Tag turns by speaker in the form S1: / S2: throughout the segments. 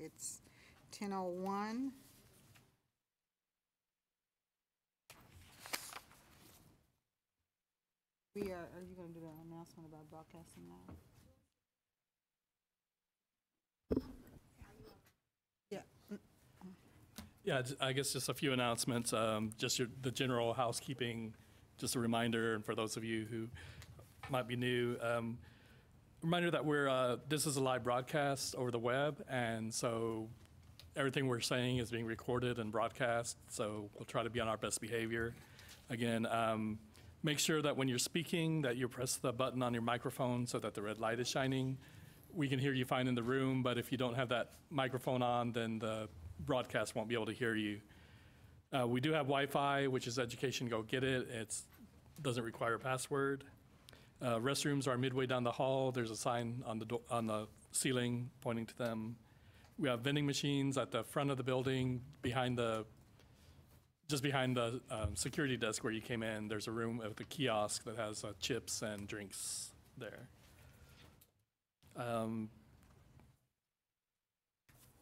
S1: It's 10:01. We are, are you going to do an announcement about broadcasting now? Yeah,
S2: I guess just a few announcements. Um, Just your, the general housekeeping, just a reminder, and for those of you who might be new, um, reminder that we're, uh, this is a live broadcast over the web, and so everything we're saying is being recorded and broadcast, so we'll try to be on our best behavior. Again, um, make sure that when you're speaking, that you press the button on your microphone so that the red light is shining. We can hear you fine in the room, but if you don't have that microphone on, then the broadcast won't be able to hear you. Uh, we do have Wi-Fi, which is Education Go Get It. It doesn't require a password. Uh, restrooms are midway down the hall. There's a sign on the do- on the ceiling pointing to them. We have vending machines at the front of the building, behind the just behind the um, security desk where you came in. There's a room with a kiosk that has uh, chips and drinks there. Um,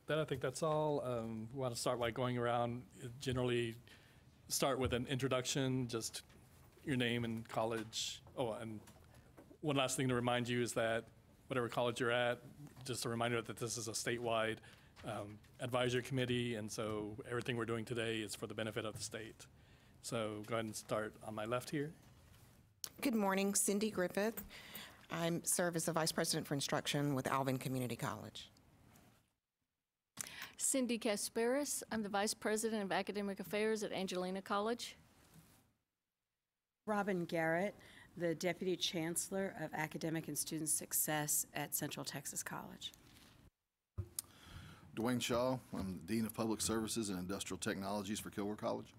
S2: then I think that's all. Um, we want to start by going around. Generally, start with an introduction, just your name and college. Oh, and one last thing to remind you is that whatever college you're at, just a reminder that this is a statewide um, advisory committee, and so everything we're doing today is for the benefit of the state. So go ahead and start on my left here.
S3: Good morning, Cindy Griffith. I serve as the Vice President for Instruction with Alvin Community College.
S4: Cindy Kasparis. I'm the Vice President of Academic Affairs at Angelina College.
S5: Robin Garrett, the Deputy Chancellor of Academic and Student Success at Central Texas College.
S6: Dwayne Shaw, I'm the Dean of Public Services and Industrial Technologies for Kilgore College.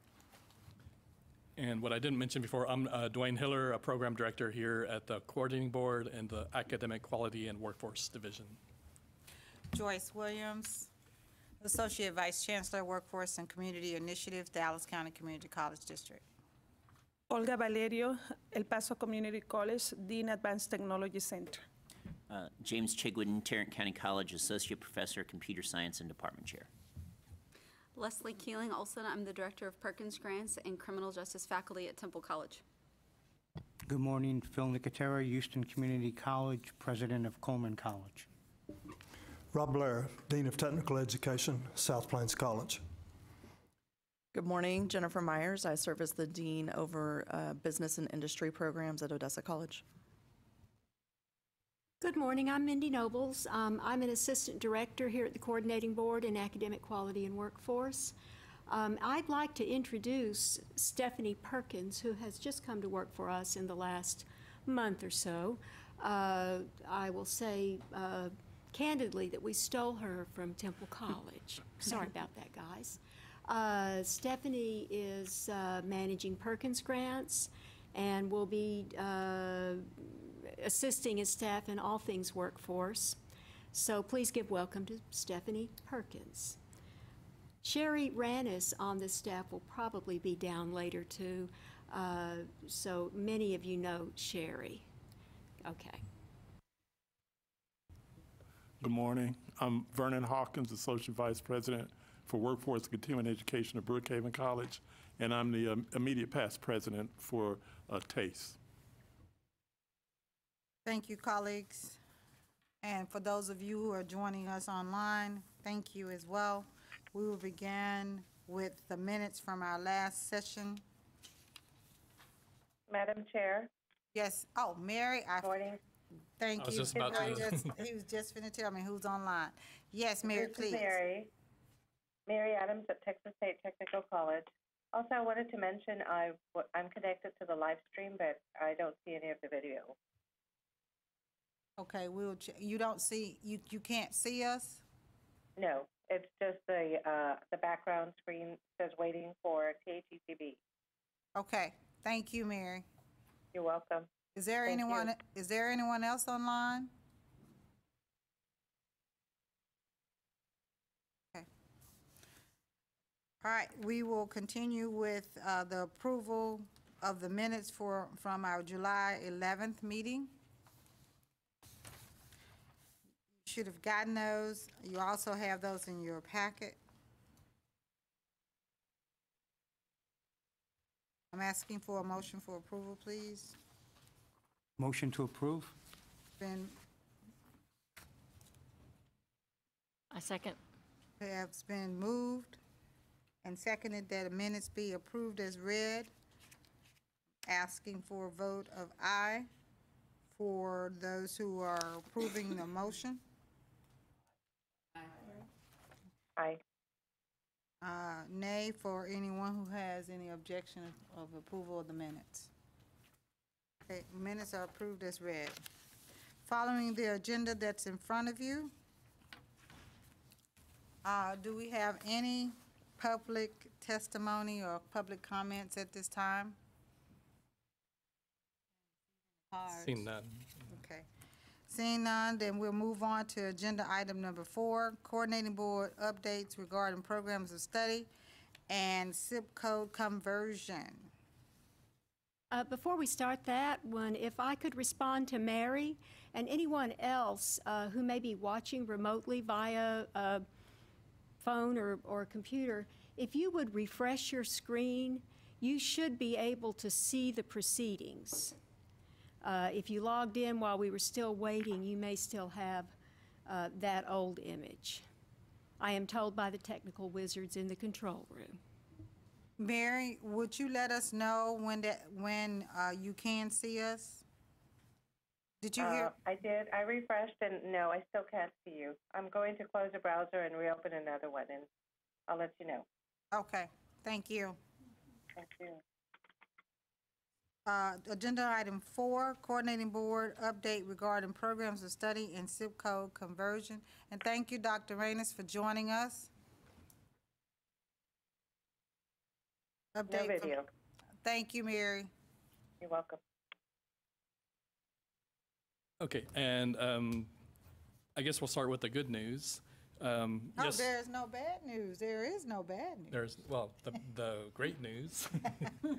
S2: And what I didn't mention before, I'm uh, Dwayne Hiller, a program director here at the Coordinating Board and the Academic Quality and Workforce Division.
S1: Joyce Williams, Associate Vice Chancellor, Workforce and Community Initiative, Dallas County Community College District.
S7: Olga Valerio, El Paso Community College, Dean Advanced Technology Center.
S8: Uh, James Chigwin, Tarrant County College Associate Professor, Computer Science and Department Chair.
S9: Leslie Keeling Olson, I'm the Director of Perkins Grants and Criminal Justice Faculty at Temple College.
S10: Good morning, Phil Nicotera, Houston Community College, President of Coleman College.
S11: Rob Blair, Dean of Technical Education, South Plains College.
S12: Good morning, Jennifer Myers. I serve as the Dean over uh, Business and Industry Programs at Odessa College.
S13: Good morning. I'm Mindy Nobles. Um, I'm an assistant director here at the Coordinating Board in Academic Quality and Workforce. Um, I'd like to introduce Stephanie Perkins, who has just come to work for us in the last month or so. Uh, I will say uh, candidly that we stole her from Temple College. Sorry about that, guys. Uh, Stephanie is uh, managing Perkins grants and will be uh, assisting his staff in all things workforce. So please give welcome to Stephanie Perkins. Sherry Rannis on the staff will probably be down later too, uh, so many of you know Sherry. Okay.
S14: Good morning. I'm Vernon Hawkins, Associate Vice President for Workforce and Continuing Education at Brookhaven College, and I'm the um, immediate past president for uh, TACE.
S1: Thank you, colleagues. And for those of you who are joining us online, thank you as well. We will begin with the minutes from our last session.
S15: Madam Chair.
S1: Yes, oh, Mary, I.
S15: Morning.
S1: Thank
S2: I was
S1: you.
S2: just about
S1: I
S2: to-
S1: just- He was just finna tell me who's online. Yes, Mary,
S15: This is
S1: please.
S15: Mary. Mary Adams at Texas State Technical College. Also, I wanted to mention I, I'm connected to the live stream, but I don't see any of the video.
S1: Okay, we'll, ch- you don't see, you, you can't see us?
S15: No, it's just the, uh, the background screen says waiting for THECB.
S1: Okay, thank you, Mary.
S15: You're welcome.
S1: Is there
S15: Thank you.
S1: anyone, is there anyone else online? All right, we will continue with uh, the approval of the minutes for, from our July 11th meeting. You Should have gotten those. You also have those in your packet. I'm asking for a motion for approval, please.
S10: Motion to approve?
S1: Been,
S4: I second.
S1: It's been moved and seconded that the minutes be approved as read. Asking for a vote of aye for those who are approving the motion.
S15: Aye.
S1: Uh, nay for anyone who has any objection of- of approval of the minutes. Okay, minutes are approved as read. Following the agenda that's in front of you, uh, do we have any public testimony or public comments at this time? Cards.
S2: Seen none.
S1: Okay. Seeing none, then we'll move on to agenda item number four, coordinating board updates regarding programs of study and CIP code conversion.
S13: Uh, Before we start that one, if I could respond to Mary and anyone else uh, who may be watching remotely via uh, phone or, or computer, if you would refresh your screen, you should be able to see the proceedings. Uh, If you logged in while we were still waiting, you may still have uh, that old image. I am told by the technical wizards in the control room.
S1: Mary, would you let us know when that, when uh, you can see us? Did you hear?
S15: Uh, I did. I refreshed, and no, I still can't see you. I'm going to close the browser and reopen another one, and I'll let you know.
S1: Okay, thank you.
S15: Thank you.
S1: Uh, Agenda item four, coordinating board update regarding programs of study and CIP code conversion. And thank you, Dr. Reynes, for joining us.
S15: No
S1: Update from-
S15: video.
S1: Thank you, Mary.
S15: You're welcome.
S2: Okay, and um, I guess we'll start with the good news. Um,
S1: No,
S2: yes,
S1: there is no bad news. There is no bad news.
S2: there's, well, the, the great news.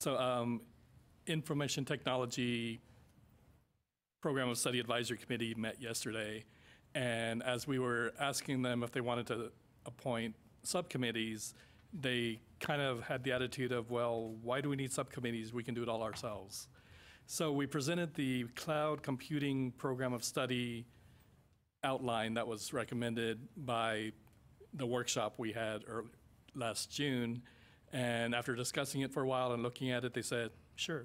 S2: So, um, Information Technology Program of Study Advisory Committee met yesterday, and as we were asking them if they wanted to appoint subcommittees, they kind of had the attitude of, well, why do we need subcommittees? We can do it all ourselves. So we presented the Cloud Computing Program of Study outline that was recommended by the workshop we had early, last June. And after discussing it for a while and looking at it, they said, sure.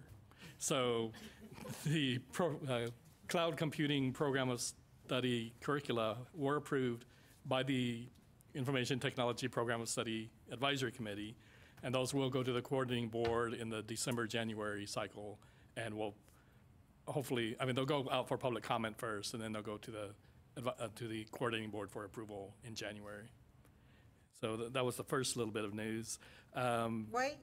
S2: So the pro, uh, Cloud Computing Program of Study curricula were approved by the Information Technology Program of Study Advisory Committee. And those will go to the coordinating board in the December, January cycle. And we'll hopefully, I mean, they'll go out for public comment first, and then they'll go to the, uh, to the coordinating board for approval in January. So th- that was the first little bit of news. Um,
S1: Wait,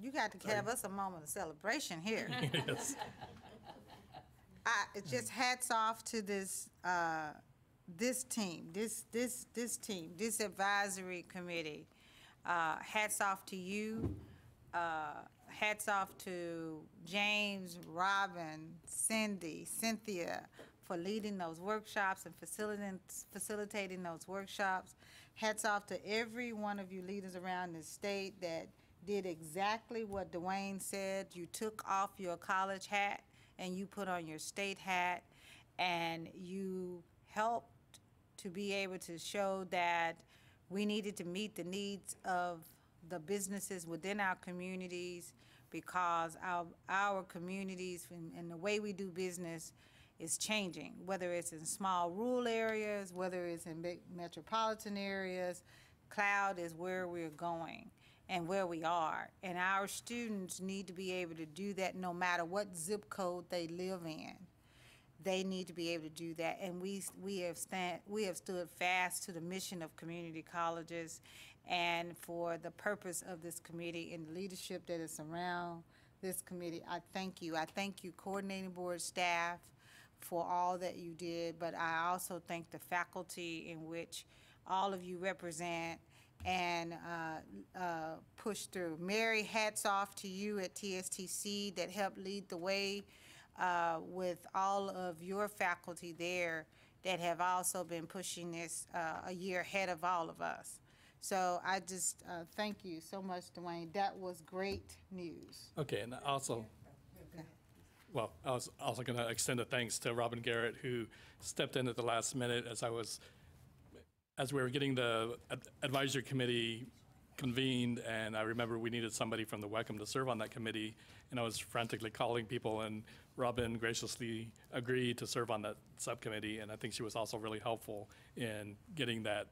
S1: you got to have us a moment of celebration here.
S2: yes.
S1: I, just hats off to this, uh, this team, this, this, this team, this advisory committee. Uh, hats off to you. Hats off to James, Robin, Cindy, Cynthia for leading those workshops and facilitating, facilitating those workshops. Hats off to every one of you leaders around the state that did exactly what Dwayne said. You took off your college hat and you put on your state hat and you helped to be able to show that we needed to meet the needs of the businesses within our communities because our, our communities and, and the way we do business is changing, whether it's in small rural areas, whether it's in big metropolitan areas. Cloud is where we're going and where we are. And our students need to be able to do that no matter what zip code they live in. They need to be able to do that. And we, we have stand, we have stood fast to the mission of community colleges and for the purpose of this committee and the leadership that is around this committee. I thank you. I thank you, coordinating board staff, for all that you did, but I also thank the faculty in which all of you represent and uh, uh, push through. Mary, hats off to you at TSTC that helped lead the way uh, with all of your faculty there that have also been pushing this uh, a year ahead of all of us. So I just uh, thank you so much, Dwayne. That was great news.
S2: Okay, and also, well, I was also going to extend a thanks to Robin Garrett, who stepped in at the last minute as I was, as we were getting the advisory committee convened, and I remember we needed somebody from the WECM to serve on that committee, and I was frantically calling people, and Robin graciously agreed to serve on that subcommittee, and I think she was also really helpful in getting that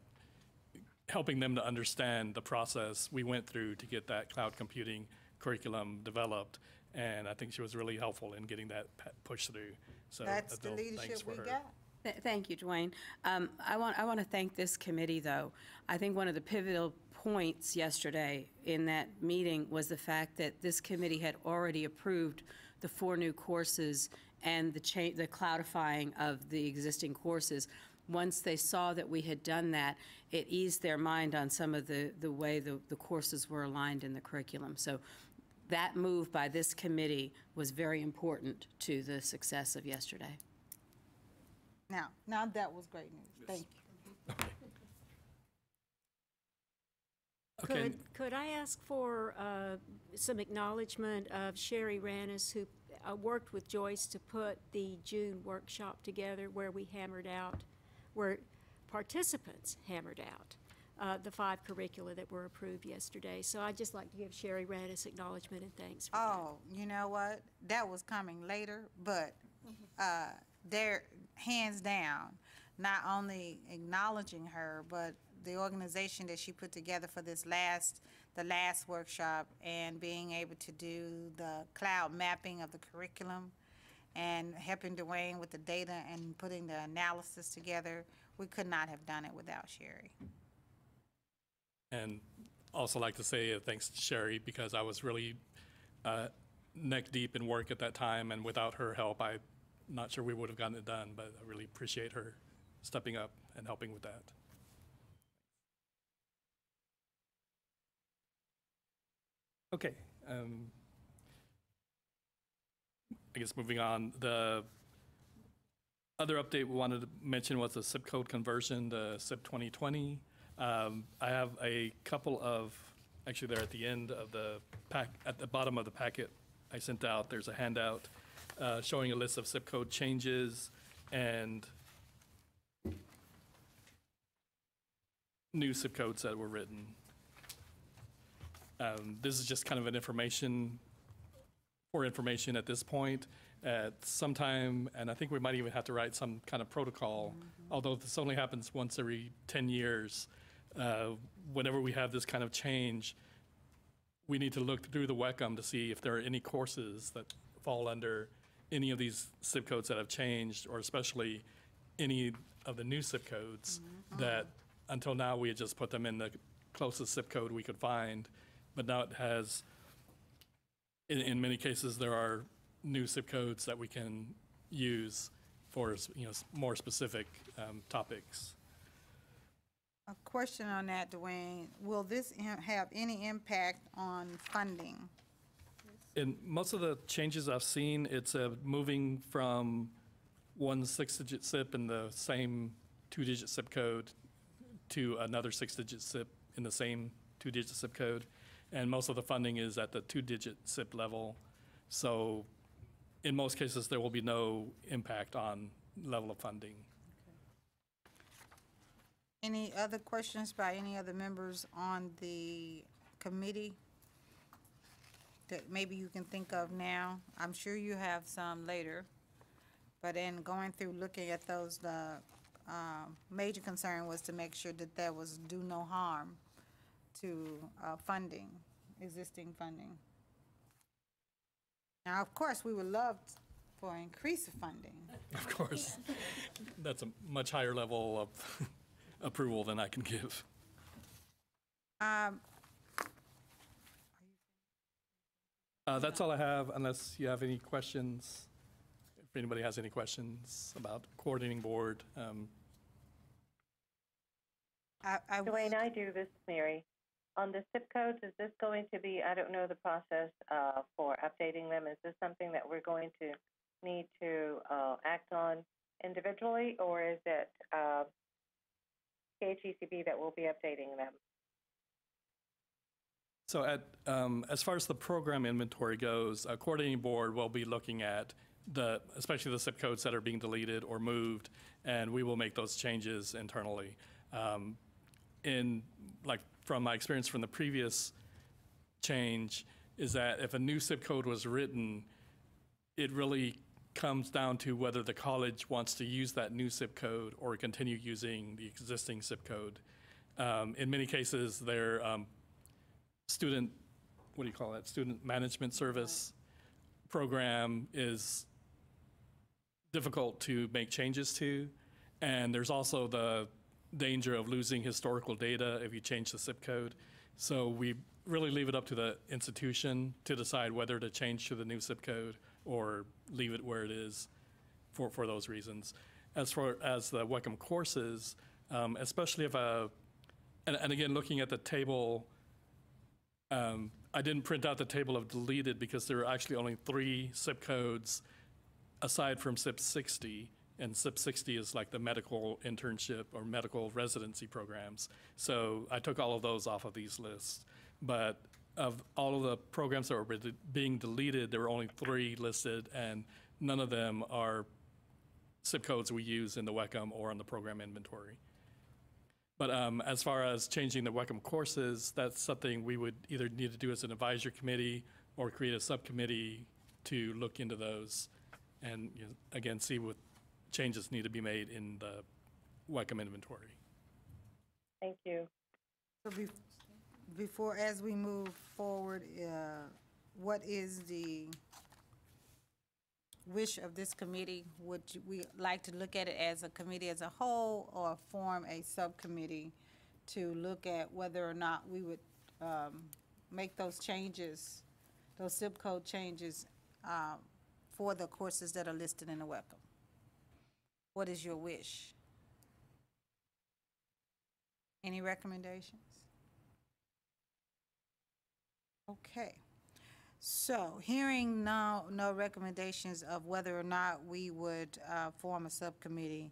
S2: helping them to understand the process we went through to get that cloud computing curriculum developed. And I think she was really helpful in getting that pushed through. So
S1: That's the leadership we
S2: her.
S1: got.
S5: Th- Thank you, Dwayne. Um, I want, I want to thank this committee, though. I think one of the pivotal points yesterday in that meeting was the fact that this committee had already approved the four new courses and the cha, the cloudifying of the existing courses. Once they saw that we had done that, it eased their mind on some of the, the way the, the courses were aligned in the curriculum. So that move by this committee was very important to the success of yesterday.
S1: Now, now that was great news. Thank you.
S2: Okay.
S13: Could, could I ask for uh, some acknowledgement of Sherry Rannis, who uh, worked with Joyce to put the June workshop together where we hammered out, where participants hammered out uh, the five curricula that were approved yesterday. So I'd just like to give Sherry Rannis acknowledgement and thanks for that.
S1: Oh, you know what? That was coming later, but uh, they're hands down, not only acknowledging her, but the organization that she put together for this last, the last workshop, and being able to do the cloud mapping of the curriculum and helping Dwayne with the data and putting the analysis together. We could not have done it without Sherry.
S2: And also like to say uh, thanks to Sherry because I was really uh, neck deep in work at that time, and without her help, I'm not sure we would have gotten it done. But I really appreciate her stepping up and helping with that. Okay. Um, I guess moving on, the other update we wanted to mention was the CIP code conversion, the CIP 2020. Um, I have a couple of, actually, they're at the end of the pack, at the bottom of the packet I sent out. There's a handout uh, showing a list of CIP code changes and new CIP codes that were written. Um, this is just kind of an information for information at this point. At some time, and I think we might even have to write some kind of protocol, mm-hmm. although this only happens once every 10 years. Uh, whenever we have this kind of change, we need to look through the WECM to see if there are any courses that fall under any of these CIP codes that have changed, or especially any of the new CIP codes mm-hmm. uh-huh. that until now we had just put them in the closest CIP code we could find, but now it has in, in many cases, there are new CIP codes that we can use for, you know, more specific um, topics.
S1: A question on that, Dwayne. Will this have any impact on funding?
S2: In most of the changes I've seen, it's uh, moving from one six-digit CIP in the same two-digit CIP code to another six-digit CIP in the same two-digit CIP code. And most of the funding is at the two-digit CIP level. So in most cases, there will be no impact on level of funding.
S1: Any other questions by any other members on the committee that maybe you can think of now? I'm sure you have some later. But in going through, looking at those, the um, major concern was to make sure that there was do no harm to uh, funding, existing funding. Now, of course, we would love for increase of funding.
S2: Of course, that's a much higher level of approval than I can give.
S1: Um,
S2: Uh, That's all I have, unless you have any questions. If anybody has any questions about coordinating board, um,
S1: I, I
S15: Dwayne, I do this, Mary. On the CIP codes, is this going to be, I don't know the process uh, for updating them. Is this something that we're going to need to uh, act on individually, or is it uh, THECB that will be updating them?
S2: So at, um, as far as the program inventory goes, a coordinating board will be looking at the, especially the CIP codes that are being deleted or moved, and we will make those changes internally. Um, in, like, from my experience from the previous change, is that if a new CIP code was written, it really comes down to whether the college wants to use that new CIP code or continue using the existing CIP code. Um, in many cases, their um, student, what do you call it, student management service program is difficult to make changes to. And there's also the danger of losing historical data if you change the CIP code. So we really leave it up to the institution to decide whether to change to the new CIP code or leave it where it is for, for those reasons. As far as the WECM courses, um, especially if a, and, and again, looking at the table, um, I didn't print out the table of deleted because there are actually only three CIP codes aside from CIP 60. And CIP 60 is like the medical internship or medical residency programs. So I took all of those off of these lists. But of all of the programs that were being deleted, there were only three listed, and none of them are CIP codes we use in the WECM or on the program inventory. But um, as far as changing the WECM courses, that's something we would either need to do as an advisory committee or create a subcommittee to look into those and, you know, again, see what changes need to be made in the WECM inventory.
S15: Thank you.
S1: So bef- before, as we move forward, uh, what is the wish of this committee? Would you- we like to look at it as a committee as a whole or form a subcommittee to look at whether or not we would um, make those changes, those CIP code changes um, for the courses that are listed in the WECM? What is your wish? Any recommendations? Okay. So, hearing no, no recommendations of whether or not we would uh, form a subcommittee,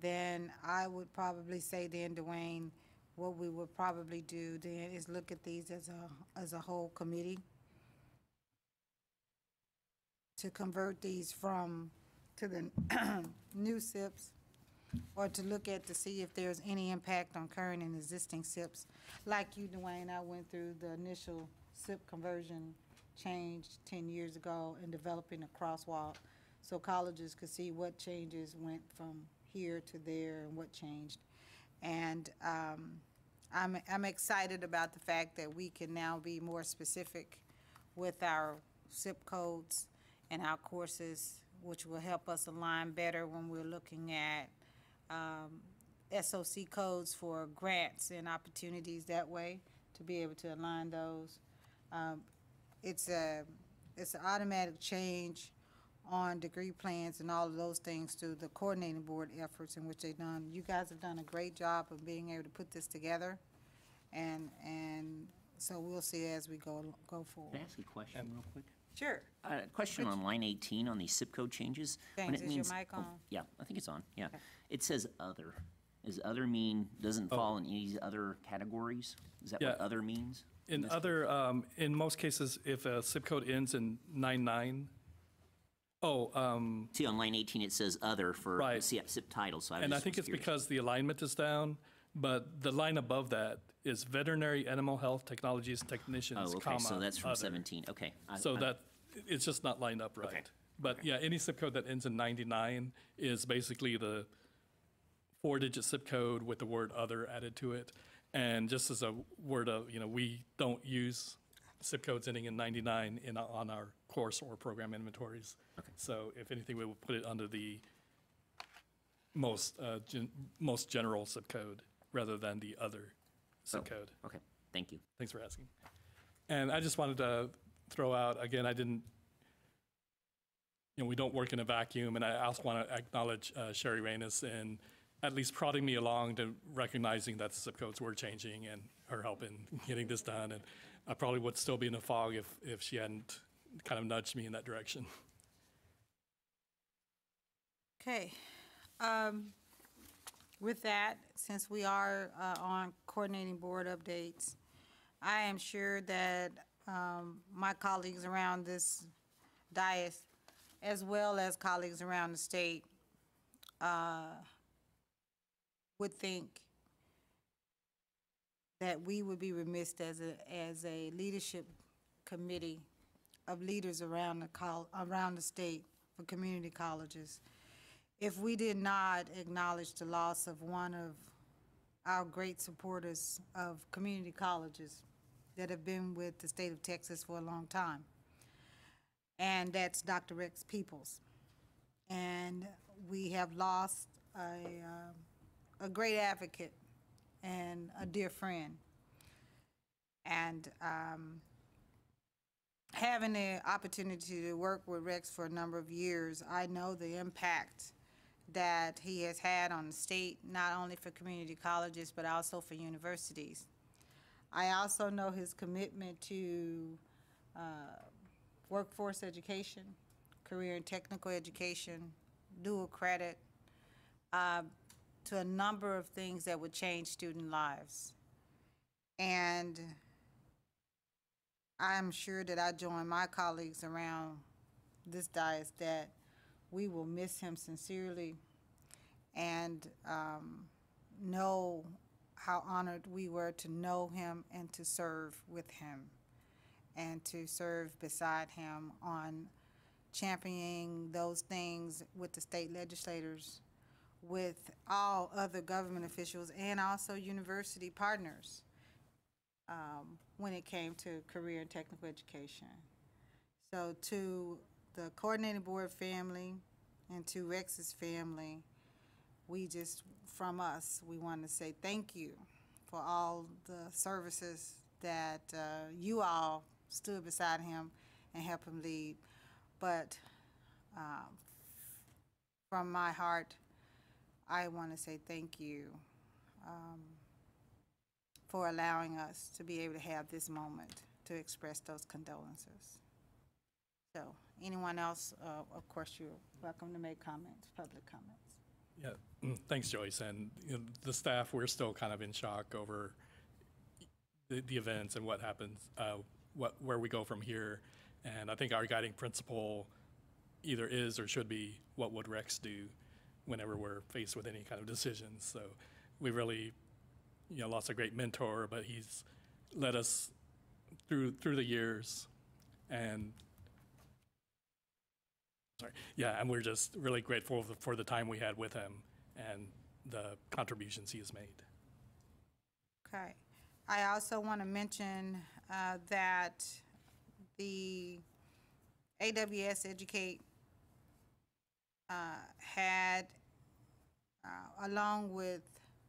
S1: then I would probably say then, Dwayne, what we would probably do then is look at these as a, as a whole committee to convert these from, to the new CIPs, or to look at to see if there's any impact on current and existing CIPs. Like you, Dwayne, I went through the initial CIP conversion change 10 years ago and developing a crosswalk so colleges could see what changes went from here to there and what changed. And um, I'm, I'm excited about the fact that we can now be more specific with our CIP codes and our courses, which will help us align better when we're looking at um, SOC codes for grants and opportunities that way, to be able to align those. Um, It's a, it's an automatic change on degree plans and all of those things through the coordinating board efforts in which they've done. You guys have done a great job of being able to put this together, and, and so we'll see as we go, go forward.
S8: Can I ask a question real quick?
S1: Sure.
S8: Uh, question on line 18 on the CIP code changes. When
S1: James,
S8: it
S1: is your
S8: means-
S1: mic
S8: oh,
S1: on?
S8: Yeah, I think it's on, yeah. It says other. Does other mean, doesn't fall in any other categories? Is that what
S2: Yeah.
S8: other means?
S2: In
S8: this
S2: other, um, in most cases, if a CIP code ends in 99, oh, um,
S8: See, on line 18, it says other for
S2: Right.
S8: CIP CIP title, so I was
S2: and I
S8: just
S2: think
S8: was
S2: it's
S8: curious.
S2: because the alignment is down, but the line above that is veterinary animal health technologies technicians,
S8: Oh, okay,
S2: comma,
S8: so that's from
S2: other.
S8: 17, okay. I-
S2: So
S8: I-
S2: that, it's just not lined up right. But yeah, any CIP code that ends in 99 is basically the four-digit CIP code with the word other added to it. And just as a word of, you know, we don't use CIP codes ending in 99 in, on our course or program inventories. So if anything, we will put it under the most, uh, gen- most general CIP code rather than the other zip
S8: Oh,
S2: code.
S8: Okay, thank you.
S2: Thanks for asking. And I just wanted to throw out, again, I didn't, you know, we don't work in a vacuum, and I also want to acknowledge uh, Sherry Reynes in at least prodding me along to recognizing that the CIP codes were changing and her help in getting this done. And I probably would still be in a fog if, if she hadn't kind of nudged me in that direction.
S1: Okay. Um, With that, since we are uh, on coordinating board updates, I am sure that um, my colleagues around this dais, as well as colleagues around the state, uh, would think that we would be remiss as a, as a leadership committee of leaders around the around the state for community colleges if we did not acknowledge the loss of one of our great supporters of community colleges that have been with the state of Texas for a long time. And that's Dr. Rex Peoples. And we have lost a, uh, a great advocate and a dear friend. And um, having the opportunity to work with Rex for a number of years, I know the impact that he has had on the state, not only for community colleges, but also for universities. I also know his commitment to uh, workforce education, career and technical education, dual credit, uh, to a number of things that would change student lives. And I'm sure that I join my colleagues around this dais that we will miss him sincerely and um, know how honored we were to know him and to serve with him and to serve beside him on championing those things with the state legislators, with all other government officials, and also university partners um, when it came to career and technical education. So to the coordinating board family and to Rex's family, we just, from us, we want to say thank you for all the services that uh, you all stood beside him and helped him lead. But um, from my heart, I want to say thank you um, for allowing us to be able to have this moment to express those condolences. So, anyone else, uh, of course, you're welcome to make comments, public comments.
S2: Yeah, thanks, Joyce. And you know, the staff, we're still kind of in shock over the, the events and what happens, uh, what, where we go from here. And I think our guiding principle either is or should be what would Rex do whenever we're faced with any kind of decisions. So we really, you know, lost a great mentor, but he's led us through through the years, and sorry, yeah, and we're just really grateful for- the time we had with him and the contributions he has made.
S1: Okay. I also want to mention uh, that the AWS Educate uh, had, uh, along with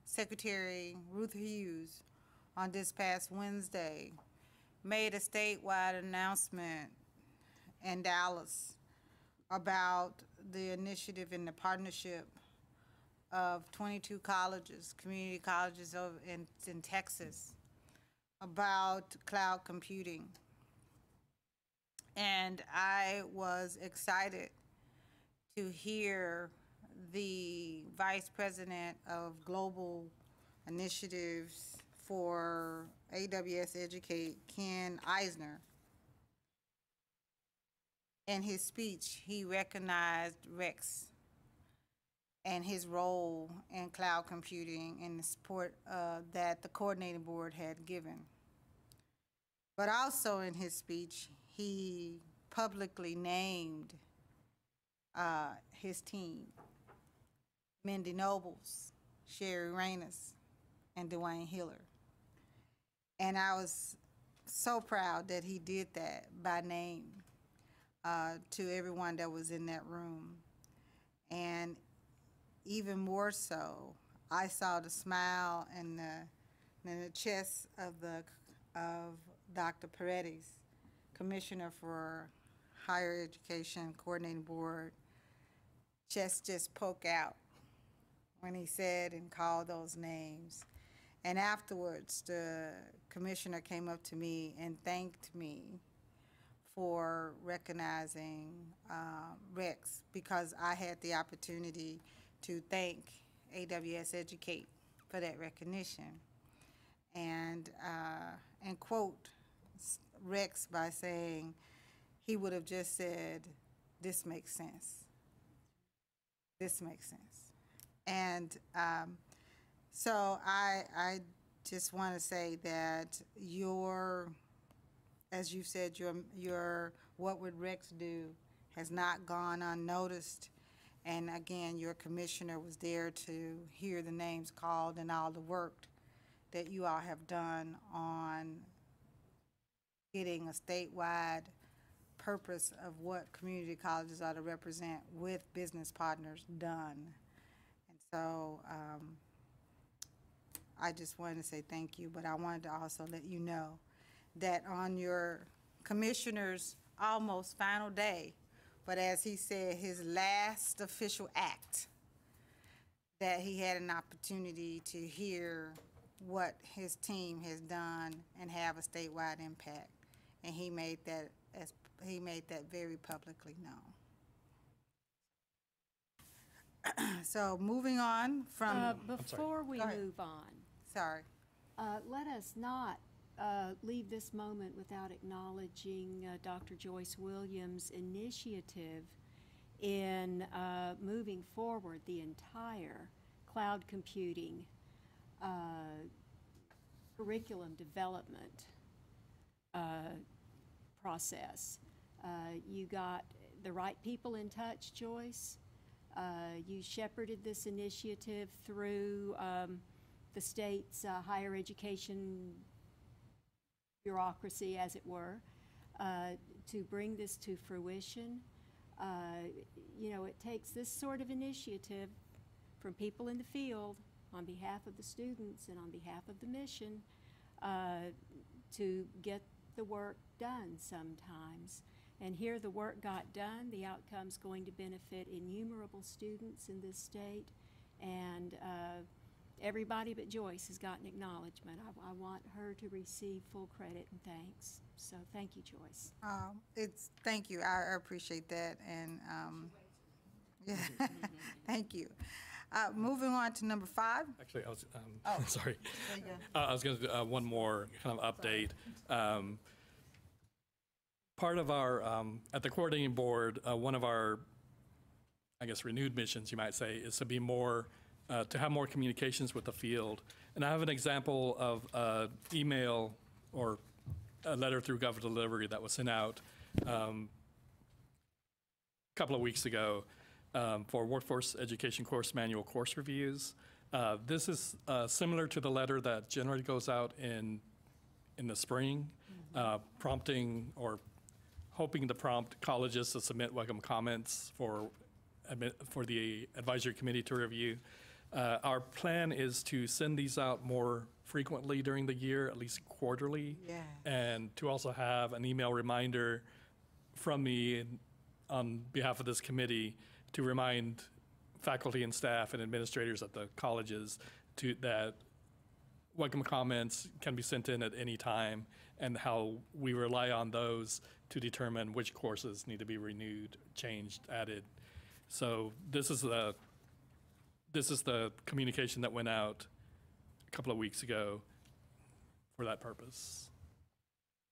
S1: Secretary Ruth Hughes on this past Wednesday, made a statewide announcement in Dallas about the initiative and the partnership of 22 colleges, community colleges in, in Texas, about cloud computing. And I was excited to hear the Vice President of Global Initiatives for AWS Educate, Ken Eisner. In his speech, he recognized Rex and his role in cloud computing and the support uh, that the coordinating board had given. But also in his speech, he publicly named uh, his team, Mindy Nobles, Sherry Reynes, and Dwayne Hiller. And I was so proud that he did that by name uh, to everyone that was in that room. And even more so, I saw the smile and the, in the chest of the of Dr. Paredes, Commissioner for Higher Education Coordinating Board, chest just poke out when he said and called those names. And afterwards, the commissioner came up to me and thanked me for recognizing uh, Rex because I had the opportunity to thank AWS Educate for that recognition and, uh, and quote Rex by saying, he would have just said, this makes sense. This makes sense. And um, so I, I just want to say that your, as you said, your, your, what would Rex do has not gone unnoticed. And again, your commissioner was there to hear the names called and all the work that you all have done on getting a statewide purpose of what community colleges are to represent with business partners done. And so, um, I just wanted to say thank you, but I wanted to also let you know that on your commissioner's almost final day, but as he said, his last official act, that he had an opportunity to hear what his team has done and have a statewide impact. And he made that as, he made that very publicly known. So moving on from.
S13: Uh, Before we move on,
S1: Sorry.
S13: uh, let us not uh, leave this moment without acknowledging uh, Dr. Joyce Williams' initiative in uh, moving forward the entire cloud computing uh, curriculum development uh, process. You got the right people in touch, Joyce. You shepherded this initiative through um, the state's higher education bureaucracy, as it were, uh, to bring this to fruition. Uh, You know, it takes this sort of initiative from people in the field on behalf of the students and on behalf of the mission uh, to get the work done sometimes. And here the work got done, the outcome's going to benefit innumerable students in this state. And uh, everybody but Joyce has gotten acknowledgement. I, I want her to receive full credit and thanks. So thank you, Joyce.
S1: Um, It's, thank you, I I appreciate that, and, um, yeah, thank you. Uh, Moving on to number five.
S2: Actually, I was, um,
S1: Oh.
S2: sorry.
S1: There you.
S2: Uh, I was going to do uh, one more kind of update. Um, Part of our, um, at the coordinating board, uh, one of our, I guess, renewed missions, you might say, is to be more, uh, to have more communications with the field. And I have an example of uh, email or a letter through Gov Delivery that was sent out um, a couple of weeks ago um, for workforce education course manual course reviews. Uh, This is uh, similar to the letter that generally goes out in, in the spring, uh, prompting or hoping to prompt colleges to submit WECM comments for, for the advisory committee to review. Uh, Our plan is to send these out more frequently during the year, at least quarterly.
S1: Yeah.
S2: And to also have an email reminder from me on behalf of this committee to remind faculty and staff and administrators at the colleges to, that WECM comments can be sent in at any time and how we rely on those to determine which courses need to be renewed, changed, added. So this is the, this is the communication that went out a couple of weeks ago for that purpose.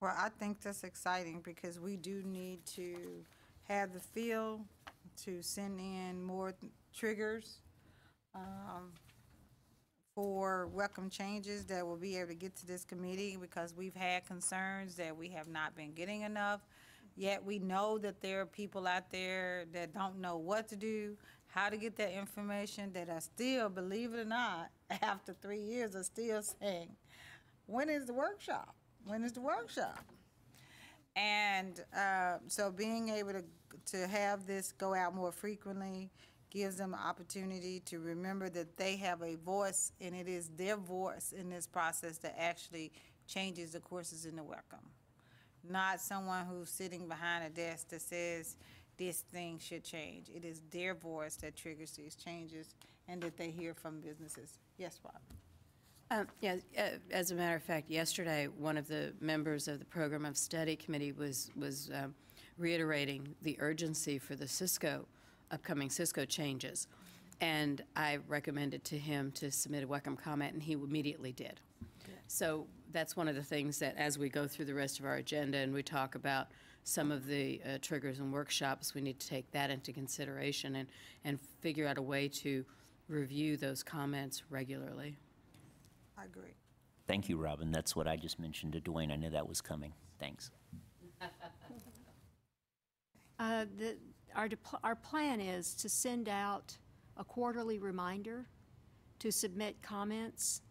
S1: Well, I think that's exciting because we do need to have the field to send in more triggers um, for WECM changes that will be able to get to this committee because we've had concerns that we have not been getting enough. Yet we know that there are people out there that don't know what to do, how to get that information, that I still, believe it or not, after three years, are still saying, when is the workshop? When is the workshop? And uh, so being able to, to have this go out more frequently gives them an opportunity to remember that they have a voice, and it is their voice in this process that actually changes the courses in the WECM. Not someone who's sitting behind a desk that says this thing should change. It is their voice that triggers these changes and that they hear from businesses. Yes, Rob?
S5: Um, Yeah, uh, as a matter of fact, yesterday, one of the members of the Program of Study Committee was, was um, reiterating the urgency for the Cisco, upcoming Cisco changes. And I recommended to him to submit a WECM comment, and he immediately did. So that's one of the things that, as we go through the rest of our agenda and we talk about some of the uh, triggers and workshops, we need to take that into consideration and, and figure out a way to review those comments regularly.
S1: I agree.
S8: Thank you, Robin. That's what I just mentioned to Dwayne. I knew that was coming. Thanks.
S13: Uh, the, our, depl- our plan is to send out a quarterly reminder to submit comments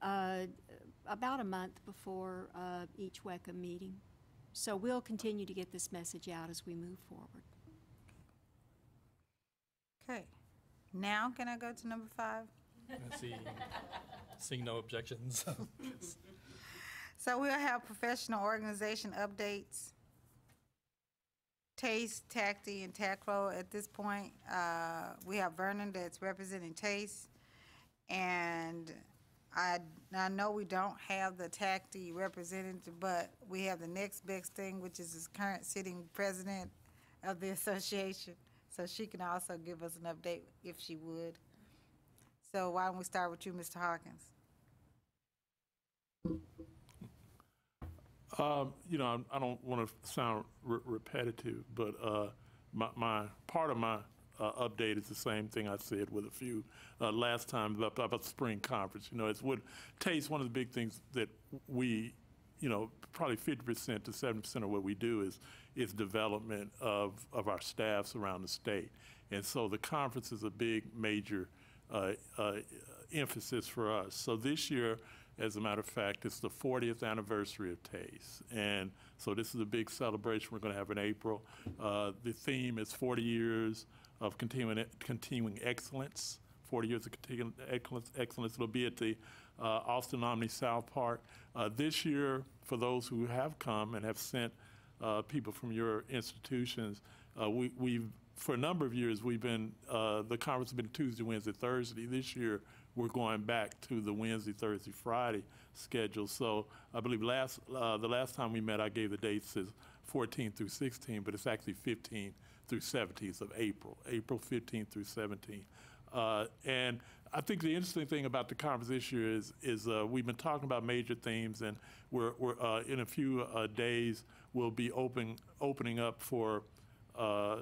S13: uh, about a month before uh, each WECA meeting. So we'll continue to get this message out as we move forward.
S1: Okay. Now can I go to number five?
S2: I see, seeing no objections.
S1: So we'll have professional organization updates. Taste, TACTE, and TACRAO at this point. Uh, We have Vernon that's representing Taste. And I, I know we don't have the TACTE representative, but we have the next best thing, which is his current sitting president of the association. So she can also give us an update if she would. So why don't we start with you, Mr. Hawkins?
S14: Um, you know, I'm- I don't want to sound re- repetitive, but uh, my, my, part of my uh, update is the same thing I said with a few uh, last time about, about the spring conference. You know, it's what TASTE, one of the big things that we, you know, probably 50% to 70% of what we do is, is development of, of our staffs around the state. And so the conference is a big, major uh, uh, emphasis for us. So this year, as a matter of fact, it's the 40th anniversary of TASTE. And so this is a big celebration we're going to have in April. Uh, the theme is 40 years of continuing, continuing excellence, 40 years of continuing excellence. excellence. It'll be at the uh, Austin Omni South Park. Uh, this year, for those who have come and have sent uh, people from your institutions, uh, we, we've for a number of years, we've been, uh, the conference has been Tuesday, Wednesday, Thursday. This year, we're going back to the Wednesday, Thursday, Friday schedule. So I believe last, uh, the last time we met, I gave the dates as 14 through 16, but it's actually 15 through 17th of April, April 15th through 17th. Uh, and I think the interesting thing about the conference this year is, is uh, we've been talking about major themes, and we're, we're uh, in a few uh, days we'll be open, opening up for uh,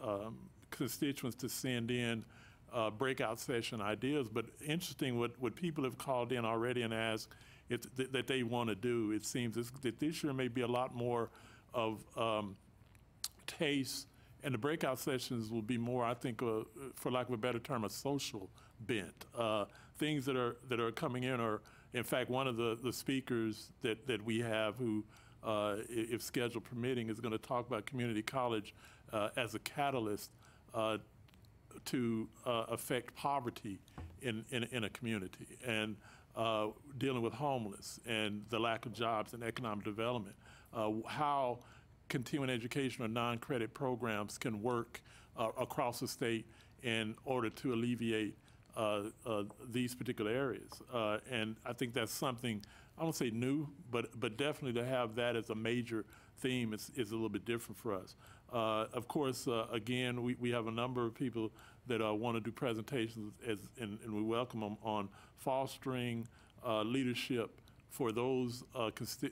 S14: um, constituents to send in uh, breakout session ideas. But interesting, what, what people have called in already and asked th- that they want to do, it seems that this year may be a lot more of um, taste, and the breakout sessions will be more, I think, uh, for lack of a better term, a social bent. Uh, things that are that are coming in are, in fact, one of the, the speakers that, that we have who, uh, if schedule permitting, is going to talk about community college uh, as a catalyst uh, to uh, affect poverty in, in, in a community and dealing with homeless and the lack of jobs and economic development. How continuing education or non-credit programs can work uh, across the state in order to alleviate uh, uh, these particular areas. Uh, and I think that's something, I don't say new, but, but definitely to have that as a major theme is, is a little bit different for us. Uh, of course, uh, again, we, we have a number of people that want to do presentations, as, and, and we welcome them on fostering leadership for those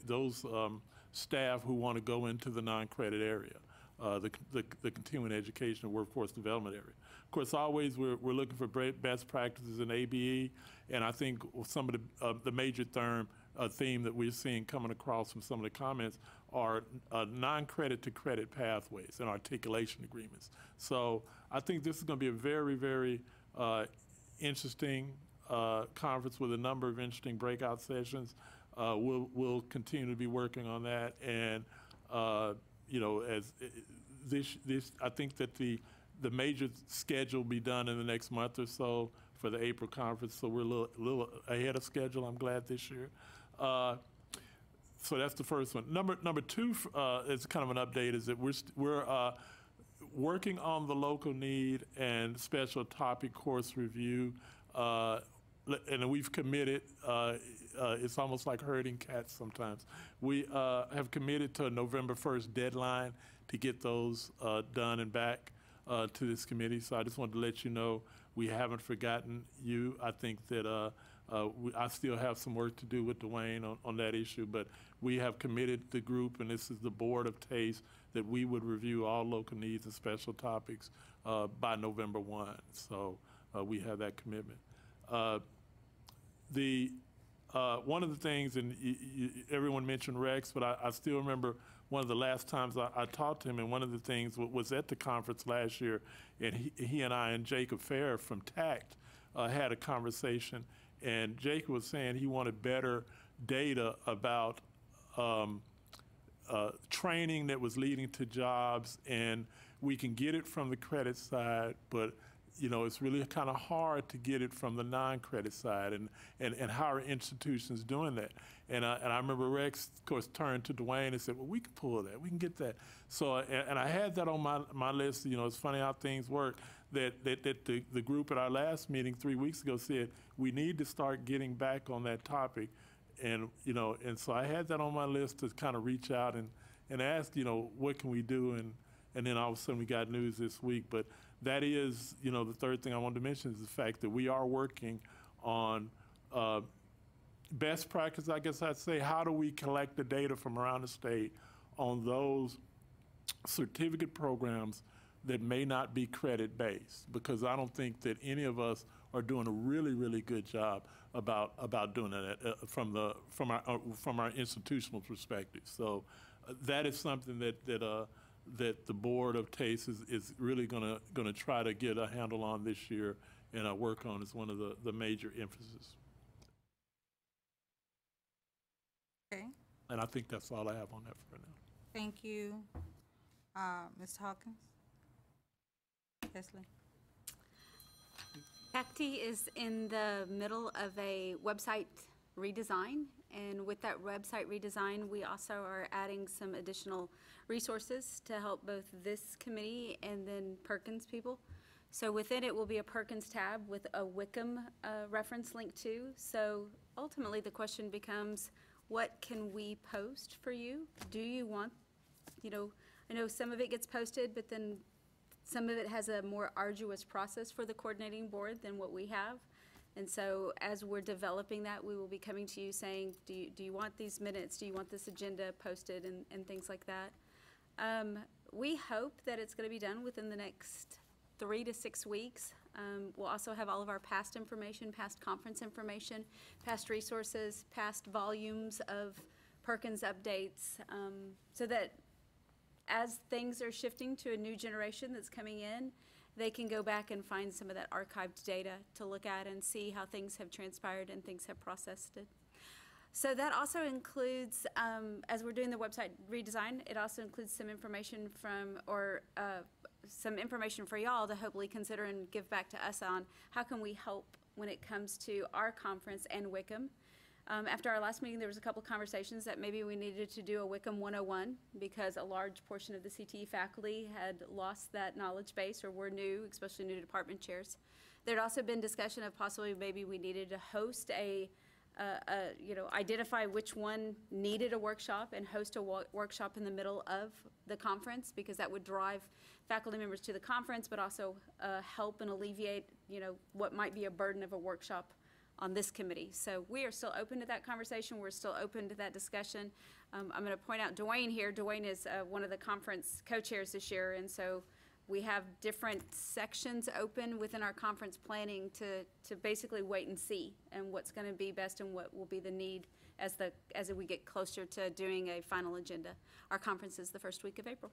S14: those um, staff who want to go into the non-credit area, uh, the, the, the continuing education and workforce development area. Of course, always we're, we're looking for best practices in ABE, and I think some of the, uh, the major term, uh, theme that we're seeing coming across from some of the comments are uh, non-credit to credit pathways and articulation agreements. So I think this is going to be a very, very uh, interesting uh, conference with a number of interesting breakout sessions. Uh, we'll, we'll continue to be working on that, and uh, you know, as this, this, I think that the the major schedule will be done in the next month or so for the April conference. So we're a little, little ahead of schedule. I'm glad this year. Uh, so that's the first one. Number number two uh, is kind of an update. Is that we're we're uh, working on the local need and special topic course review. Uh, and we've committed, uh, it's almost like herding cats sometimes. We uh, have committed to a November 1st deadline to get those uh, done and back uh, to this committee. So I just wanted to let you know, we haven't forgotten you. I think that uh, uh, we- I still have some work to do with Dwayne on, on that issue, but we have committed the group, and this is the Board of Taste, that we would review all local needs and special topics by November 1. So we have that commitment. The, uh, one of the things, and everyone mentioned Rex, but I, I still remember one of the last times I, I talked to him, and one of the things wa- was at the conference last year, and he, he and I and Jacob Fair from TACT uh, had a conversation, and Jacob was saying he wanted better data about um, uh, training that was leading to jobs, and we can get it from the credit side, but you know, it's really kind of hard to get it from the non-credit side, and, and, and how are institutions doing that? And I, and I remember Rex, of course, turned to Dwayne and said, well, we can pull that, we can get that. So, and, and I had that on my, my list, you know, it's funny how things work, that, that, that the, the group at our last meeting three weeks ago said, we need to start getting back on that topic. And, you know, and so I had that on my list to kind of reach out and, and ask, you know, what can we do? And, and then all of a sudden we got news this week. But that is, you know, the third thing I wanted to mention is the fact that we are working on uh, best practice, I guess I'd say. How do we collect the data from around the state on those certificate programs that may not be credit based? Because I don't think that any of us are doing a really, really good job about about doing that uh, from the from our uh, from our institutional perspective. So uh, that is something that that uh, that the board of TASTE is, is really going to going to try to get a handle on this year and uh, work on is one of the, the major emphasis.
S1: Okay,
S14: And I think that's all I have on that for now.
S1: thank you. Uh, Ms. Hawkins? Leslie?
S9: CACT is in the middle of a website redesign, and with that website redesign, we also are adding some additional resources to help both this committee and then Perkins people. So within it will be a Perkins tab with a WECM uh, reference link too. So ultimately, the question becomes, what can we post for you? Do you want, you know, I know some of it gets posted, but then some of it has a more arduous process for the coordinating board than what we have. And so as we're developing that, we will be coming to you saying, do you, do you want these minutes? Do you want this agenda posted and, and things like that? Um, we hope that it's gonna be done within the next three to six weeks. Um, we'll also have all of our past information, past conference information, past resources, past volumes of Perkins updates, um, so that as things are shifting to a new generation that's coming in, they can go back and find some of that archived data to look at and see how things have transpired and things have processed it. So that also includes, um, as we're doing the website redesign, it also includes some information from, or uh, some information for y'all to hopefully consider and give back to us on how can we help when it comes to our conference and WECM. Um, after our last meeting, there was a couple conversations that maybe we needed to do a WECM 101 because a large portion of the CTE faculty had lost that knowledge base or were new, especially new department chairs. There'd also been discussion of possibly maybe we needed to host a, uh, you know, identify which one needed a workshop and host a wo- workshop in the middle of the conference because that would drive faculty members to the conference, but also uh, help and alleviate, you know, what might be a burden of a workshop on this committee. So we are still open to that conversation. We're still open to that discussion. Um, I'm going to point out Dwayne here. Dwayne is uh, one of the conference co-chairs this year, and so we have different sections open within our conference planning to, to basically wait and see and what's going to be best and what will be the need as the as we get closer to doing a final agenda. Our conference is the first week of April.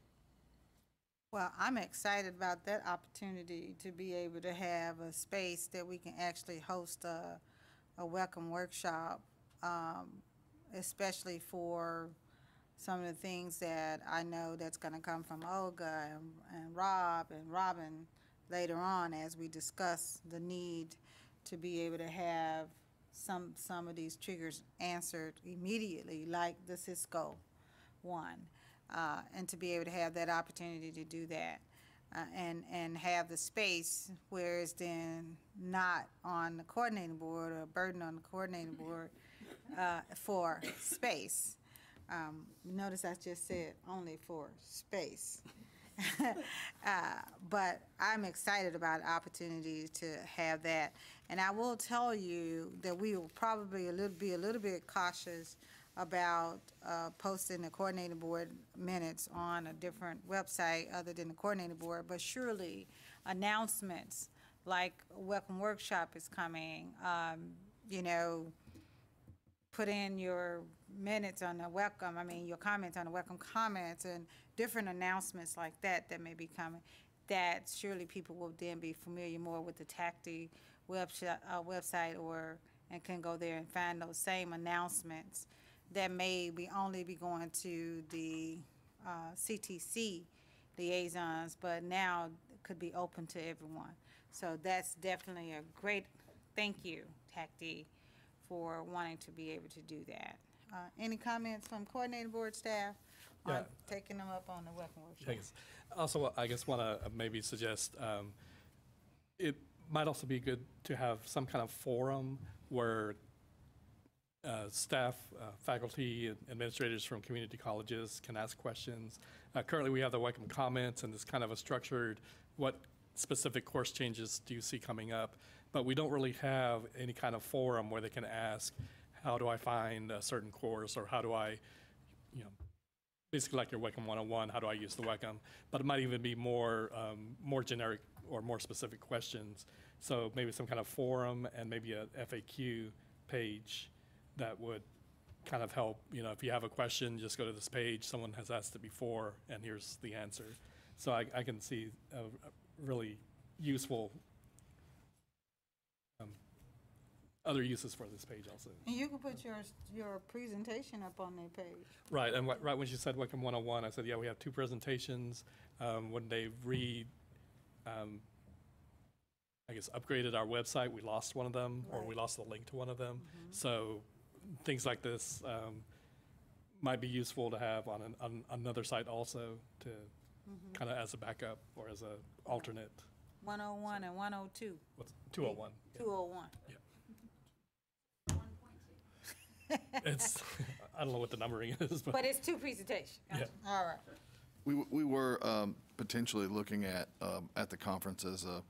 S1: Well, I'm excited about that opportunity to be able to have a space that we can actually host a, a WECM workshop, um, especially for some of the things that I know that's gonna come from Olga and, and Rob and Robin later on as we discuss the need to be able to have some, some of these triggers answered immediately, like the Cisco one uh, and to be able to have that opportunity to do that. Uh, and, and have the space, whereas then not on the coordinating board or burden on the coordinating board uh, for space. Um, Notice I just said only for space. Uh, But I'm excited about opportunities to have that. And I will tell you that we will probably a little, be a little bit cautious about uh, posting the coordinating board minutes on a different website other than the coordinating board, but surely announcements like WECM Workshop is coming, um, you know, put in your minutes on the WECM, I mean, your comments on the WECM comments and different announcements like that that may be coming, that surely people will then be familiar more with the TACTE website, uh, website or, and can go there and find those same announcements that may be only be going to the, uh, CTC liaisons, but now could be open to everyone. So that's definitely a great, thank you, TACD, for wanting to be able to do that. Uh, Any comments from coordinating board staff on
S2: Yeah.
S1: taking them up on the WECM workshop?
S2: Thanks. Also, I guess want to maybe suggest, um, it might also be good to have some kind of forum where uh, staff, uh, faculty, administrators from community colleges can ask questions. Uh, Currently, we have the WECM comments, and it's kind of a structured, what specific course changes do you see coming up? But we don't really have any kind of forum where they can ask, how do I find a certain course, or how do I, you know, basically like your WECM 101, how do I use the WECM? But it might even be more, um, more generic or more specific questions. So maybe some kind of forum and maybe a FAQ page that would kind of help, you know, if you have a question, just go to this page, someone has asked it before, and here's the answer. So I, I can see a a really useful um, other uses for this page also.
S1: And you can put your, your presentation up on their page.
S2: Right, and right when she said WECM 101, I said, yeah, we have two presentations. Um, When they re, um, I guess, upgraded our website, we lost one of them, or we lost the link to one of them. So things like this um, might be useful to have on an- on another site also to kind of as a backup or as a alternate.
S1: 101 and 102,
S2: What's 201?
S1: 201. Yeah.
S2: It's, I don't know what the numbering is, but.
S1: But it's two presentations.
S2: Yeah.
S1: All right.
S6: We, we were um, potentially looking at, um, at the conference as a,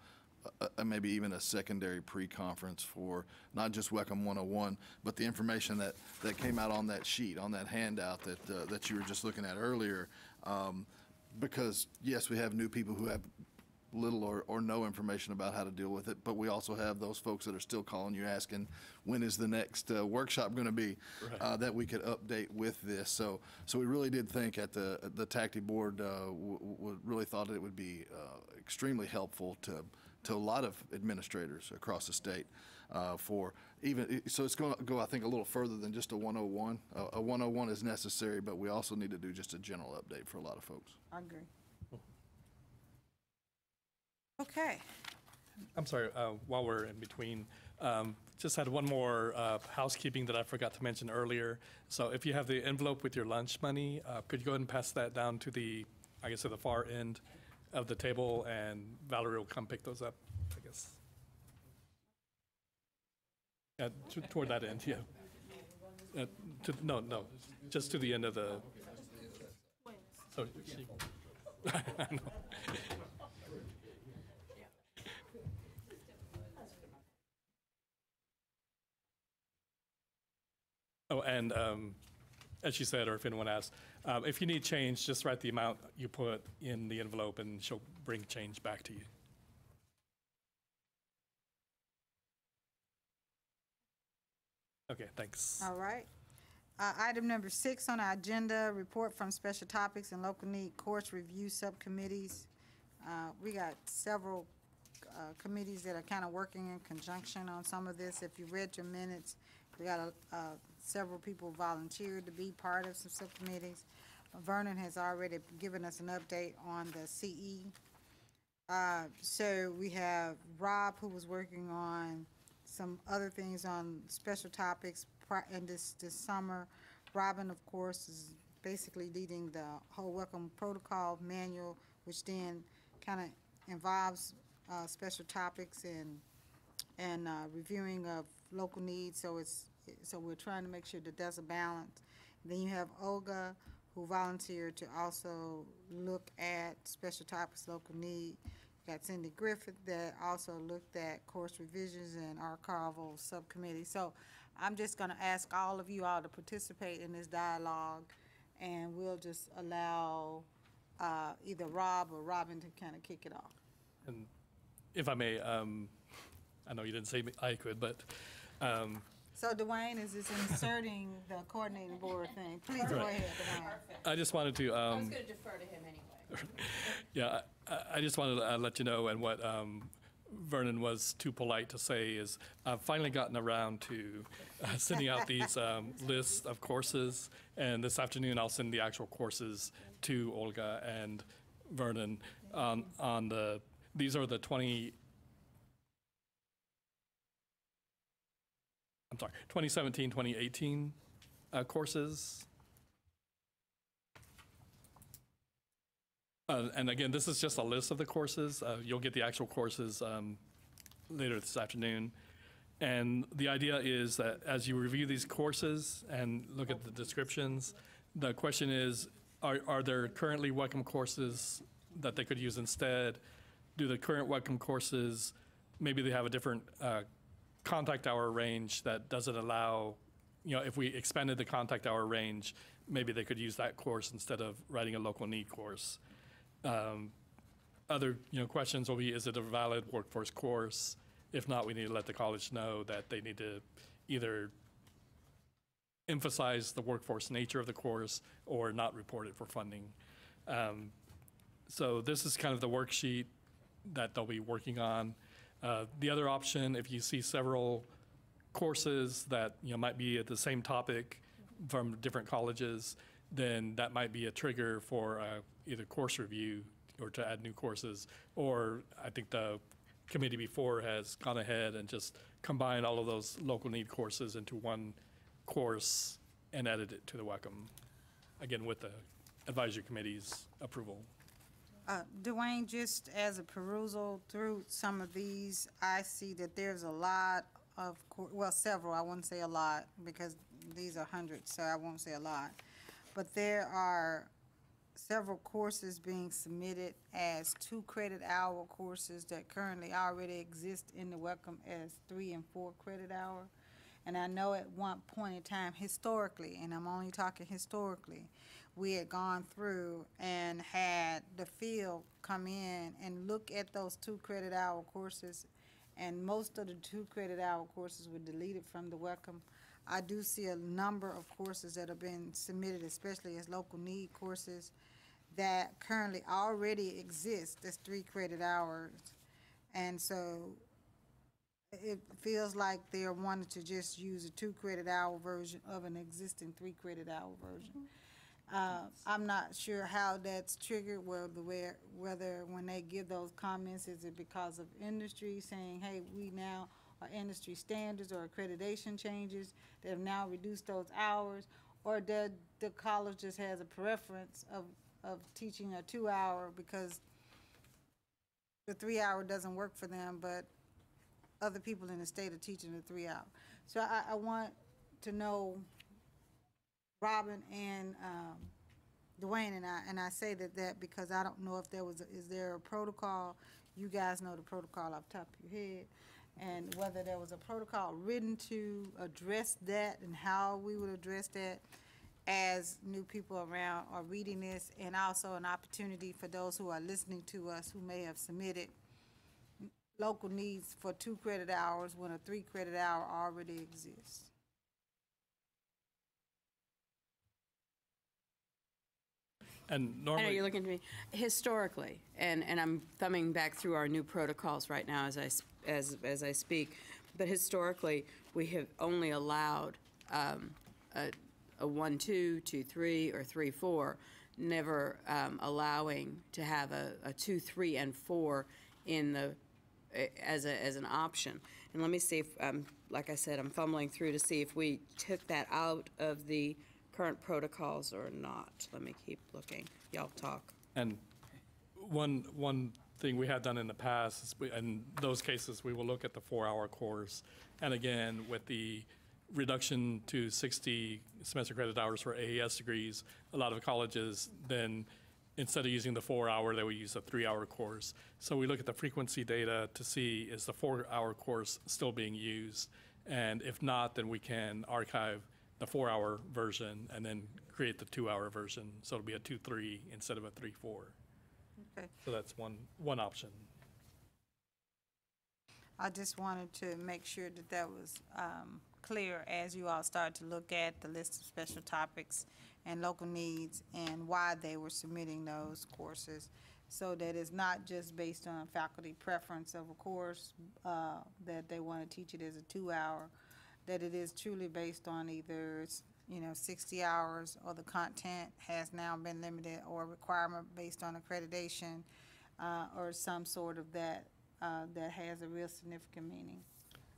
S6: maybe even a secondary pre-conference for not just WECM 101, but the information that, that came out on that sheet, on that handout that, uh, that you were just looking at earlier. Um, Because, yes, we have new people who have little or, or no information about how to deal with it, but we also have those folks that are still calling you asking, when is the next uh, workshop going to be?
S2: Right.
S6: uh, That we could update with this. So, so we really did think at the, the TACTE board, uh, w- w- really thought it would be uh, extremely helpful to, to a lot of administrators across the state uh, for even, so it's going to go, I think, a little further than just a 101. A- A 101 is necessary, but we also need to do just a general update for a lot of folks.
S1: I agree. Okay.
S2: I'm sorry, uh, while we're in between, um, just had one more uh, housekeeping that I forgot to mention earlier. So if you have the envelope with your lunch money, uh, could you go ahead and pass that down to the, I guess, to the far end of the table, and Valerie will come pick those up, I guess. T- toward that end, yeah. Uh, to, no, no, just to the end of the. So she. Oh, and um, as she said, or if anyone asks, um, if you need change, just write the amount you put in the envelope and she'll bring change back to you. Okay, thanks.
S1: All right. Uh, Item number six on our agenda, report from special topics and local need course review subcommittees. Uh, We got several uh, committees that are kind of working in conjunction on some of this. If you read your minutes, we got a- uh, several people volunteered to be part of some subcommittees. Vernon has already given us an update on the CE. Uh, So we have Rob, who was working on some other things on special topics in this, this summer. Robin, of course, is basically leading the whole WECM protocol manual, which then kind of involves uh, special topics and, and uh, reviewing of local needs, so it's, so we're trying to make sure that there's a balance. Then you have Olga, who volunteered to also look at special topics, local need. You Got Cindy Griffith that also looked at course revisions and archival subcommittee. So I'm just gonna ask all of you all to participate in this dialogue, and we'll just allow uh, either Rob or Robin to kind of kick it off.
S2: And if I may, um, I know you didn't say I could, but um,
S1: So Dwayne is just inserting the coordinating board thing. Please go
S2: Right.
S1: ahead, Dwayne.
S2: I just wanted to.
S5: I was
S2: um,
S5: going to defer to him anyway.
S2: Yeah, I, I just wanted to uh, let you know, and what um, Vernon was too polite to say is, I've finally gotten around to uh, sending out these um, lists of courses, and this afternoon I'll send the actual courses to Olga and Vernon on, on the, these are the 20, I'm sorry, 2017, 2018 uh, courses. Uh, And again, this is just a list of the courses. Uh, You'll get the actual courses um, later this afternoon. And the idea is that as you review these courses and look at the descriptions, the question is, are are there currently WECM courses that they could use instead? Do the current WECM courses, maybe they have a different uh, contact hour range that doesn't allow, you know, if we expanded the contact hour range, maybe they could use that course instead of writing a local need course. Um, Other, you know, questions will be, is it a valid workforce course? If not, we need to let the college know that they need to either emphasize the workforce nature of the course or not report it for funding. Um, So this is kind of the worksheet that they'll be working on. Uh, The other option, if you see several courses that, you know, might be at the same topic from different colleges, then that might be a trigger for uh, either course review or to add new courses. Or I think the committee before has gone ahead and just combined all of those local need courses into one course and added it to the WECM, again, with the advisory committee's approval.
S1: Uh, Dwayne, just as a perusal through some of these, I see that there's a lot of, well, several, I wouldn't say a lot, because these are hundreds, so I won't say a lot. But there are several courses being submitted as two credit hour courses that currently already exist in the WECM as three and four credit hour. And I know at one point in time, historically, and I'm only talking historically, we had gone through and had the field come in and look at those two credit hour courses. And most of the two credit hour courses were deleted from the WECM. I do see a number of courses that have been submitted, especially as local need courses, that currently already exist as three credit hours. And so it feels like they're wanting to just use a two credit hour version of an existing three credit hour version. Uh, I'm not sure how that's triggered, whether, where- whether when they give those comments, is it because of industry saying, hey, we now are industry standards or accreditation changes that have now reduced those hours? Or did the college just has a preference of, of teaching a two-hour because the three-hour doesn't work for them, but other people in the state are teaching the three-hour? So I, I want to know Robin and um, Dwayne and I, and I say that that because I don't know if there was, a- is there a protocol? You guys know the protocol off the top of your head. And whether there was a protocol written to address that and how we would address that as new people around are reading this. And also an opportunity for those who are listening to us who may have submitted local needs for two credit hours when a three credit hour already exists.
S2: And
S5: I know you're looking at me. Historically, and, and I'm thumbing back through our new protocols right now as I, s- as, as I speak, but historically, we have only allowed um, a, a one, two, two, three, or three, four, never um, allowing to have a, a two, three, and four in the, as a, as an option. And let me see if, um, like I said, I'm fumbling through to see if we took that out of the current protocols or not. Let me keep looking. Y'all talk.
S2: And one, one thing we had done in the past, is we- in those cases, we will look at the four-hour course. And again, with the reduction to 60 semester credit hours for AES degrees, a lot of colleges then, instead of using the four-hour, they will use a three-hour course. So we look at the frequency data to see, is the four-hour course still being used? And if not, then we can archive the four-hour version and then create the two-hour version. So it'll be a two-three instead of a three-four.
S1: Okay.
S2: So that's one, one option.
S1: I just wanted to make sure that that was um, clear as you all start to look at the list of special topics and local needs and why they were submitting those courses, so that it's not just based on faculty preference of a course, uh, that they want to teach it as a two-hour, that it is truly based on either, you know, 60 hours, or the content has now been limited, or requirement based on accreditation, uh, or some sort of that, uh, that has a real significant meaning.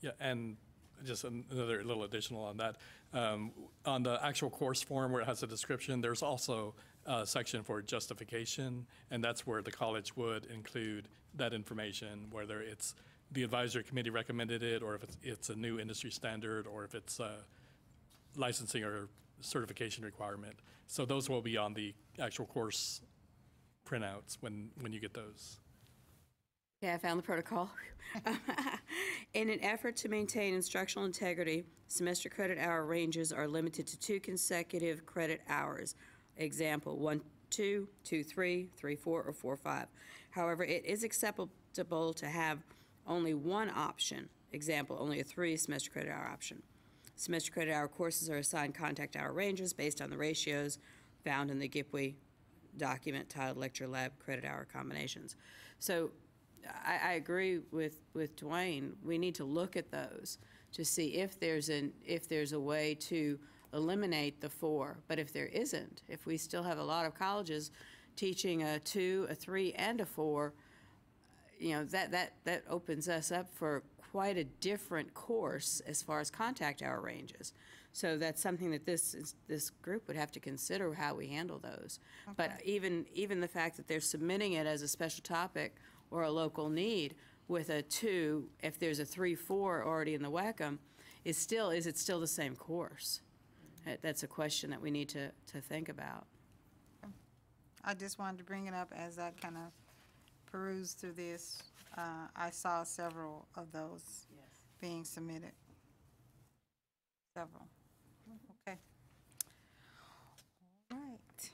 S2: Yeah, and just another little additional on that. Um, On the actual course form where it has a description, there's also a section for justification, and that's where the college would include that information, whether it's the advisory committee recommended it, or if it's, it's a new industry standard, or if it's a licensing or certification requirement. So those will be on the actual course printouts when, when you get those.
S5: Yeah, I found the protocol. In an effort to maintain instructional integrity, semester credit hour ranges are limited to two consecutive credit hours. Example, one, two, two, three, three, four, or four, five. However, it is acceptable to have only one option. Example, only a three semester credit hour option. Semester credit hour courses are assigned contact hour ranges based on the ratios found in the GIPWE document titled Lecture Lab Credit Hour Combinations. So I, I agree with, with Dwayne. We need to look at those to see if there's an, if there's a way to eliminate the four. But if there isn't, if we still have a lot of colleges teaching a two, a three, and a four, you know, that, that, that opens us up for quite a different course as far as contact hour ranges. So that's something that this, is- this group would have to consider how we handle those. But even, even the fact that they're submitting it as a special topic or a local need with a two, if there's a three, four already in the WECM, is still, is it still the same course? That- That's a question that we need to, to think about.
S1: I just wanted to bring it up as I kind of perused through this. Uh, I saw several of those being submitted. Several. Okay. All right.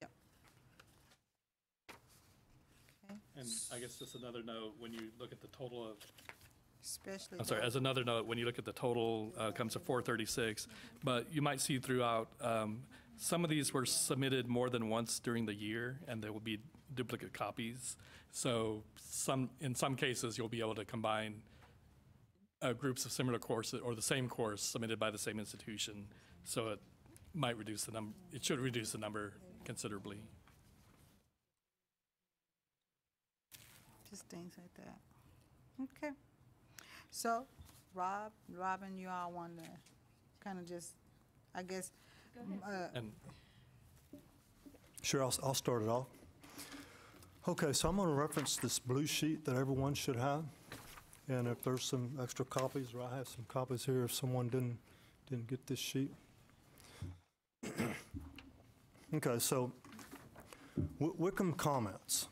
S1: Yep. Okay,
S2: And I guess just another note, when you look at the total of
S1: especially.
S2: I'm sorry, as another note, when you look at the total, uh, comes to 436, but you might see throughout, um, some of these were submitted more than once during the year, and there will be duplicate copies. So some, in some cases, you'll be able to combine uh, groups of similar courses, or the same course submitted by the same institution. So it might reduce the number, it should reduce the number considerably.
S1: Just things like that. Okay. So, Rob, Robin, you all want to kind of just, I guess,
S2: And
S11: Sure, I'll, I'll start it off. Okay, so I'm going to reference this blue sheet that everyone should have. And if there's some extra copies, or I have some copies here if someone didn't, didn't get this sheet. Okay, so Wi- WECM comments.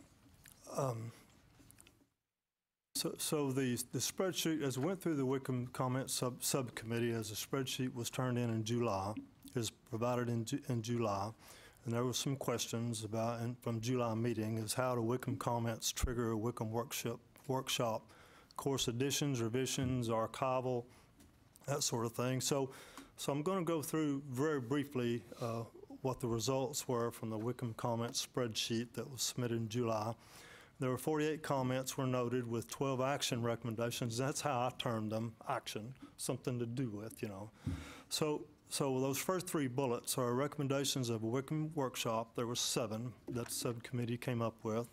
S11: Um, So, so the, the spreadsheet, as we went through the WECM comment sub, subcommittee, as the spreadsheet was turned in in July, is provided in, in July, and there were some questions about, and from July meeting, is how do WECM comments trigger a WECM workshop, workshop, course additions, revisions, archival, that sort of thing. So, so I'm going to go through very briefly uh, what the results were from the WECM comments spreadsheet that was submitted in July. There were 48 comments were noted with 12 action recommendations. That's how I termed them, action, something to do with, you know. So, so those first three bullets are recommendations of a WECM workshop. There were seven that subcommittee came up with.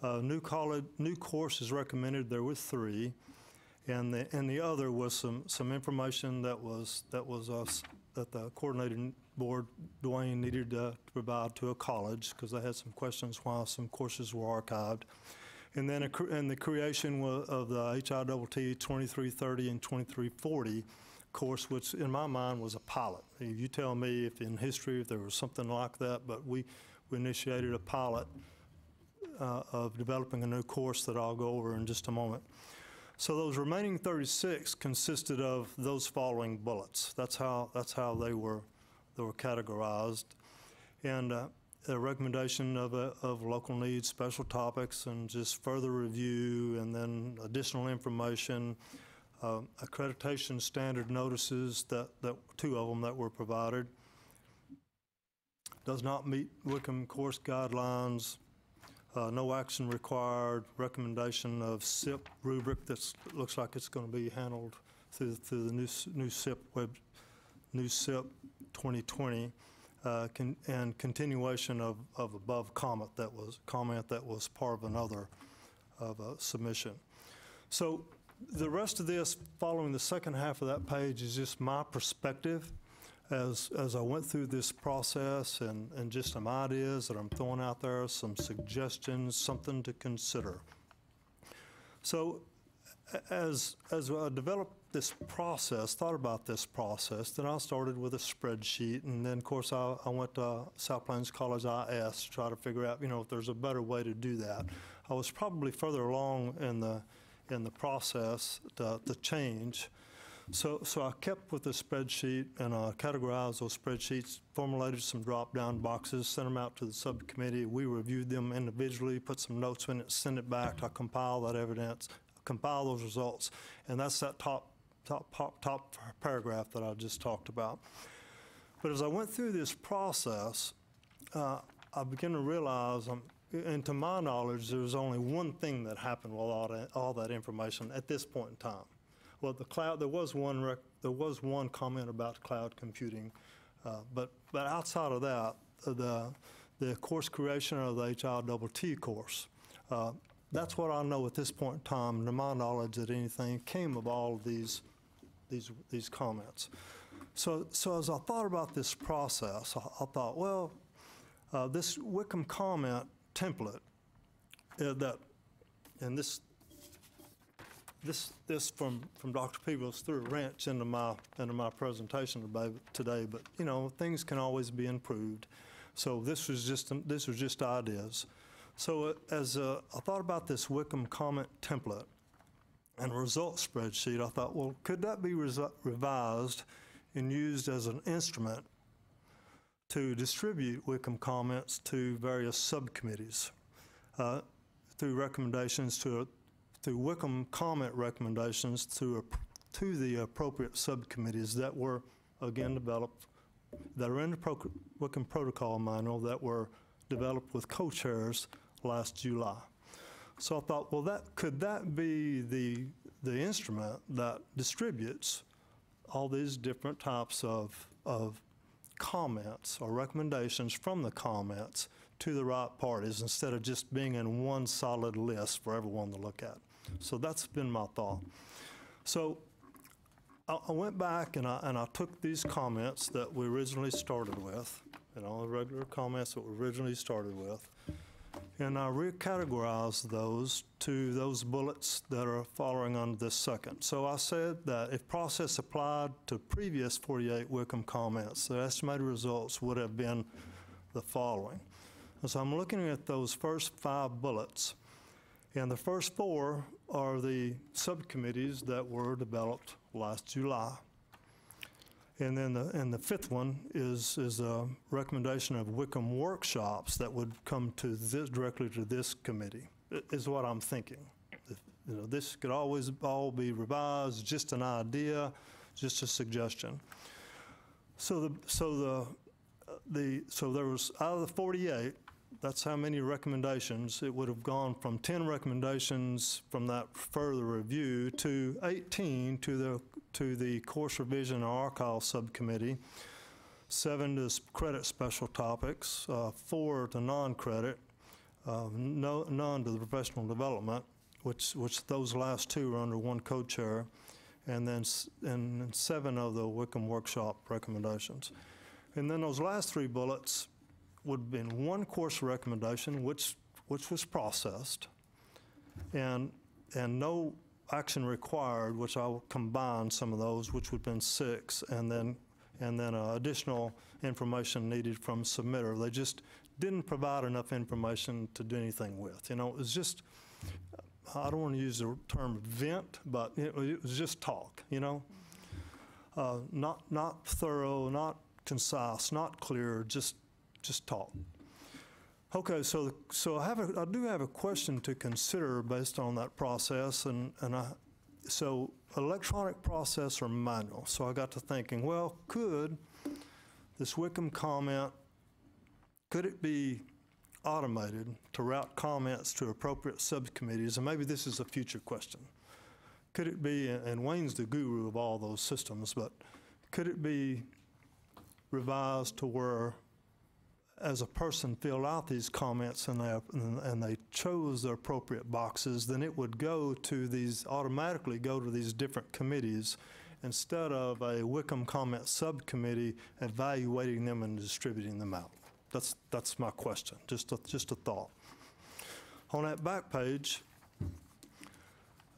S11: Uh, New college, new course is recommended, there were three. And the, and the other was some, some information that was, that was us, that the coordinating board, Dwayne, needed to provide to a college, because they had some questions while some courses were archived. And then, a and the creation of the HITT 2330 and 2340 course, which in my mind was a pilot. You tell me if in history, if there was something like that, but we, we initiated a pilot uh, of developing a new course that I'll go over in just a moment. So those remaining 36 consisted of those following bullets. That's how, that's how they were, they were categorized. And uh, a recommendation of, a- of local needs, special topics, and just further review, and then additional information, uh, accreditation standard notices that, that, two of them that were provided. Does not meet WECM course guidelines, uh, no action required, recommendation of CIP rubric that looks like it's going to be handled through, through the new, new CIP web, new CIP 2020, uh, and continuation of, of above comment that was, comment that was part of another of a submission. So the rest of this, following the second half of that page, is just my perspective as, as I went through this process and, and just some ideas that I'm throwing out there, some suggestions, something to consider. So as, as I developed this process, thought about this process, then I started with a spreadsheet, and then, of course, I, I went to South Plains College IS to try to figure out, you know, if there's a better way to do that. I was probably further along in the, in the process the, to change. So, so I kept with the spreadsheet and I categorized those spreadsheets, formulated some drop-down boxes, sent them out to the subcommittee. We reviewed them individually, put some notes in it, sent it back I compile that evidence, compile those results, and that's that top, top, top, top paragraph that I just talked about. But as I went through this process, uh, I began to realize, um, and to my knowledge, there was only one thing that happened with all that, all that information at this point in time. Well, the cloud, there was one, rec- there was one comment about cloud computing, uh, but, but outside of that, the, the course creation of the HITT course, uh, that's what I know at this point in time, to my knowledge, that anything came of all of these, these, these comments. So, so as I thought about this process, I, I thought, well, uh, this WECM comment template uh, that, and this, this, this from, from Dr. Peebles threw a wrench into my, into my presentation today, but, you know, things can always be improved. So this was just, this was just ideas. So uh, as uh, I thought about this WECM comment template and results spreadsheet, I thought, well, could that be revised and used as an instrument to distribute WECM comments to various subcommittees uh, through recommendations to, through WECM comment recommendations to, a- to the appropriate subcommittees that were, again, developed, that are in the Pro- WECM Protocol Manual that were developed with co-chairs last July. So I thought, well, that, could that be the, the instrument that distributes all these different types of, of comments or recommendations from the comments to the right parties instead of just being in one solid list for everyone to look at. So that's been my thought. So I, I went back and I, and I took these comments that we originally started with, and all the regular comments that we originally started with, and I recategorized those to those bullets that are following on this second. So I said that if process applied to previous 48 WECM comments, the estimated results would have been the following. And so I'm looking at those first five bullets, and the first four are the subcommittees that were developed last July. And then the, and the fifth one is, is a recommendation of WECM workshops that would come to this, directly to this committee, is what I'm thinking. You know, this could always all be revised, just an idea, just a suggestion. So the, so the, uh, the, so there was, out of the 48, that's how many recommendations, it would have gone from 10 recommendations from that further review to 18 to the, to the course revision and archive subcommittee, seven to credit special topics, uh, four to non-credit, uh, no, none to the professional development, which, which those last two are under one co-chair, and then, and seven of the WECM Workshop recommendations. And then those last three bullets would have been one course recommendation, which, which was processed, and, and no action required, which I will combine some of those, which would have been six, and then, and then uh, additional information needed from submitter. They just didn't provide enough information to do anything with. You know, it was just, I don't want to use the term vent, but it it was just talk, you know? Uh, not, not thorough, not concise, not clear, just, just talk. Okay, so, so I have a, I do have a question to consider based on that process, and, and I, so electronic process or manual? So I got to thinking, well, could this WECM comment, could it be automated to route comments to appropriate subcommittees? And maybe this is a future question. Could it be, and Wayne's the guru of all those systems, but could it be revised to where as a person filled out these comments and they, and they chose the appropriate boxes, then it would go to these, automatically go to these different committees instead of a WECM comment subcommittee evaluating them and distributing them out. That's, that's my question, just a, just a thought. On that back page,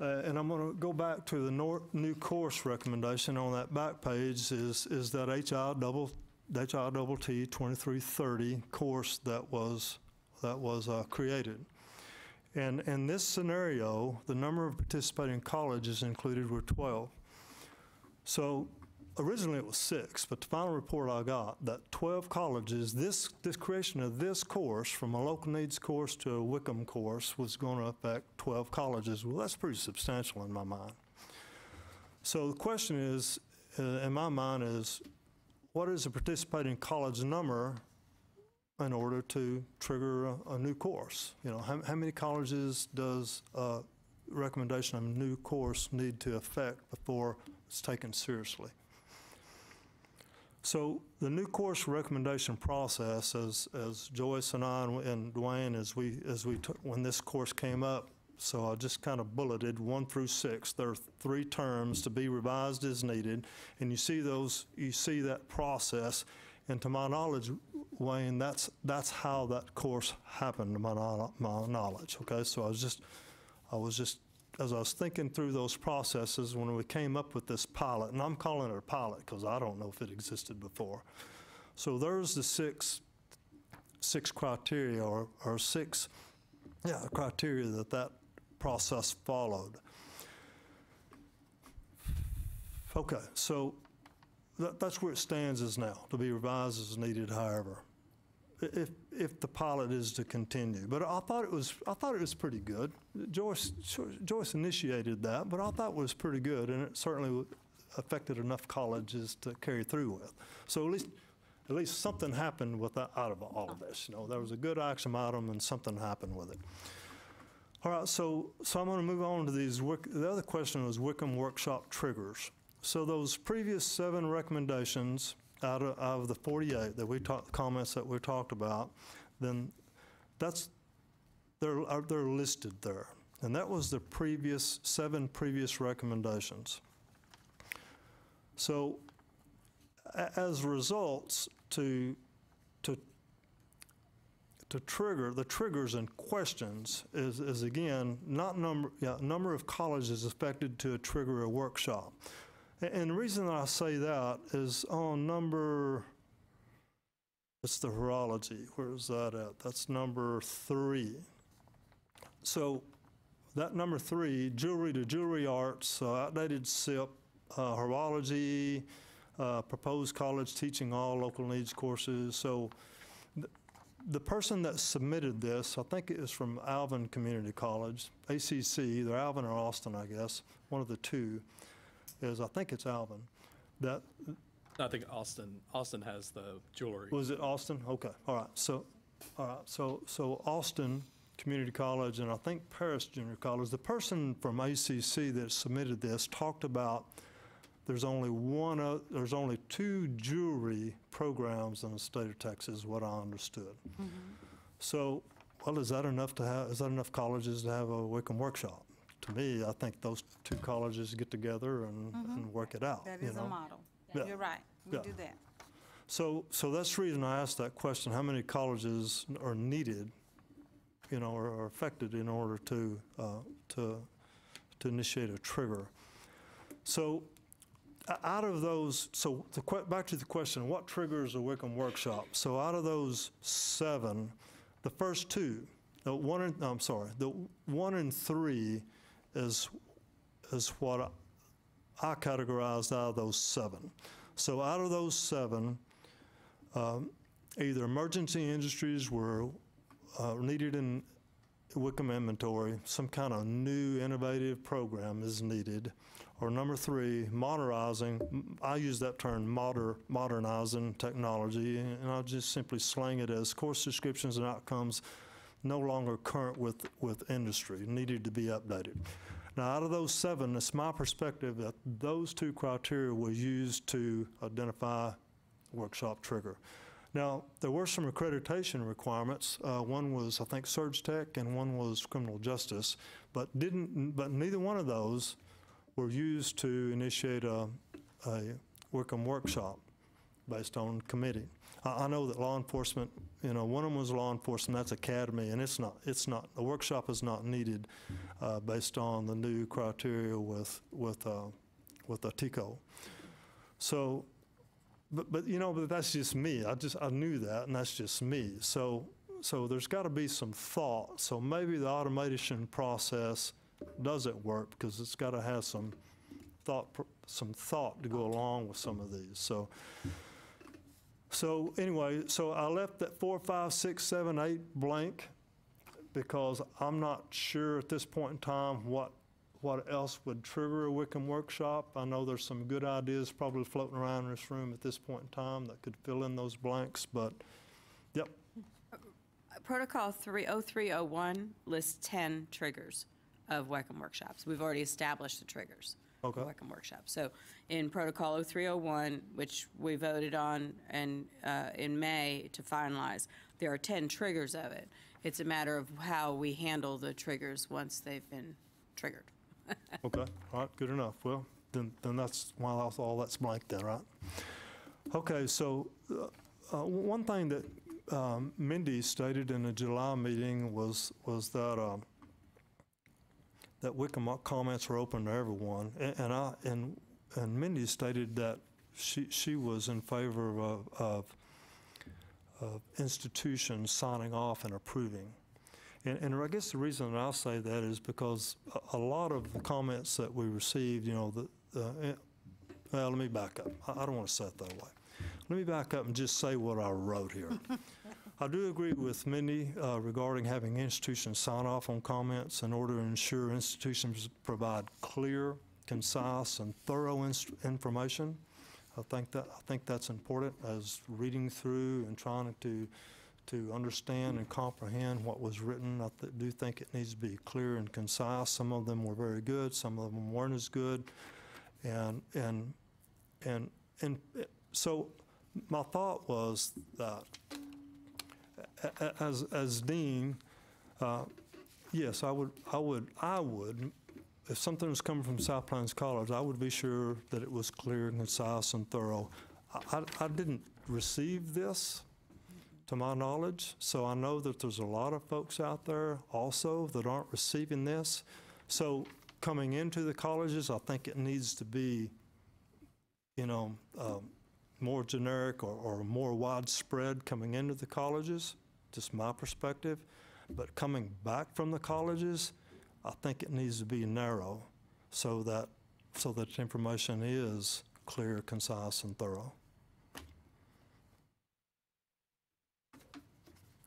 S11: uh, and I'm going to go back to the new course recommendation on that back page is, is that HI double, HI double T 2330 course that was, that was uh, created. And in this scenario, the number of participating colleges included were 12. So originally it was six, but the final report I got, that 12 colleges, this, this creation of this course, from a local needs course to a WECM course, was going to affect 12 colleges. Well, that's pretty substantial in my mind. So the question is, uh, in my mind, is what is the participating college number in order to trigger a, a new course? You know, how, how many colleges does a recommendation of a new course need to affect before it's taken seriously? So the new course recommendation process, as, as Joyce and I and- and Dwayne, as we, as we took, when this course came up, so I just kind of bulleted one through six. There are three terms to be revised as needed, and you see those, you see that process. And to my knowledge, Wayne, that's, that's how that course happened, to my, my knowledge, okay? So I was just, I was just, as I was thinking through those processes, when we came up with this pilot, and I'm calling it a pilot because I don't know if it existed before. So there's the six, six criteria or, or six, yeah, criteria that that process followed. Okay, so that, that's where it stands as now, to be revised as needed, however, if, if the pilot is to continue. But I thought it was, I thought it was pretty good. Joyce, Joyce initiated that, but I thought it was pretty good, and it certainly affected enough colleges to carry through with. So at least, at least something happened with that, out of all of this, you know, there was a good action item and something happened with it. All right, so, so I'm going to move on to these, the other question was WECM Workshop triggers. So those previous seven recommendations out of, out of the 48 that we talked, comments that we talked about, then that's, they're, uh, they're listed there. And that was the previous, seven previous recommendations. So as results, to to trigger, the triggers and questions is, is again, not number, yeah, number of colleges affected to trigger a workshop. A- And the reason that I say that is on number, it's the horology, where is that at? That's number three. So that number three, jewelry to jewelry arts, uh, outdated CIP, uh, horology, uh, proposed college teaching all local needs courses. So the person that submitted this, I think it is from Alvin Community College, ACC, either Alvin or Austin, I guess, one of the two, is, I think it's Alvin, that,
S2: I think Austin, Austin has the jewelry.
S11: was it Austin? Okay, all right, so, all right, so, so Austin Community College and I think Paris Junior College, the person from ACC that submitted this talked about there's only one, o- there's only two jewelry programs in the state of Texas, what I understood. So, well, is that enough to have, is that enough colleges to have a WECM workshop? to me, I think those two colleges get together and, and work it out,
S1: That is a
S11: know?
S1: model.
S11: Yeah.
S1: You're right. We
S11: Yeah.
S1: do that.
S11: So, so that's the reason I asked that question, how many colleges are needed, you know, or are affected in order to, uh, to, to initiate a trigger? So, out of those, so back to the question, what triggers a WECM workshop? So out of those seven, the first two, the one, in- I'm sorry, the one and three is, is what I categorized out of those seven. So out of those seven, um, either emergency industries were uh, needed in WECM inventory, some kind of new innovative program is needed. Or number three, modernizing, I use that term, moder, modernizing technology, and I'll just simply slang it as course descriptions and outcomes no longer current with, with industry, needed to be updated. Now, out of those seven, it's my perspective that those two criteria were used to identify workshop trigger. Now, there were some accreditation requirements. Uh, one was, I think, Surge Tech, and one was criminal justice, but didn't. But neither one of those were used to initiate a, a WECM workshop based on committee. I, I know that law enforcement, you know, one of them was law enforcement. That's academy, and it's not. It's not. The workshop is not needed uh, based on the new criteria with with uh, with a TCOLE. So but, but, you know, but that's just me. I just, I knew that, and that's just me. So, so there's got to be some thought. So maybe the automation process doesn't work because it's got to have some thought, some thought to go along with some of these. So, so anyway, so I left that four, five, six, seven, eight blank because I'm not sure at this point in time what what else would trigger a WECM workshop. I know there's some good ideas probably floating around in this room at this point in time that could fill in those blanks, but, yep,
S5: Protocol 30301 lists 10 triggers of WECM workshops. We've already established the triggers
S11: Okay.
S5: of WECM workshops. So in Protocol 0301, which we voted on and, uh, in May to finalize, there are 10 triggers of it. It's a matter of how we handle the triggers once they've been triggered.
S11: okay, all right, good enough. Well, then, then that's, well, that's all that's blank then, right? Okay, so, uh, uh, one thing that um, Mindy stated in a July meeting was, was that, um, that WECM comments were open to everyone. A- And I, and, and Mindy stated that she, she was in favor of, of, of institutions signing off and approving. And, and I guess the reason that I'll say that is because a, lot of the comments that we received, you know, the, eh, well, let me back up. I, I don't want to say it that way. Let me back up and just say what I wrote here. I do agree with Mindy uh, regarding having institutions sign off on comments in order to ensure institutions provide clear, concise, and thorough information. I think that I think that's important as reading through and trying to to understand and comprehend what was written. I th- do think it needs to be clear and concise. Some of them were very good, some of them weren't as good, and and and and so my thought was that as as dean, uh, yes, I would I would I would if something was coming from South Plains College, I would be sure that it was clear and concise and thorough. I, I, I didn't receive this to my knowledge. So I know that there's a lot of folks out there also that aren't receiving this. So coming into the colleges, I think it needs to be, you know, um, more generic or, or more widespread coming into the colleges, just my perspective. But coming back from the colleges, I think it needs to be narrow so that, so that information is clear, concise, and thorough.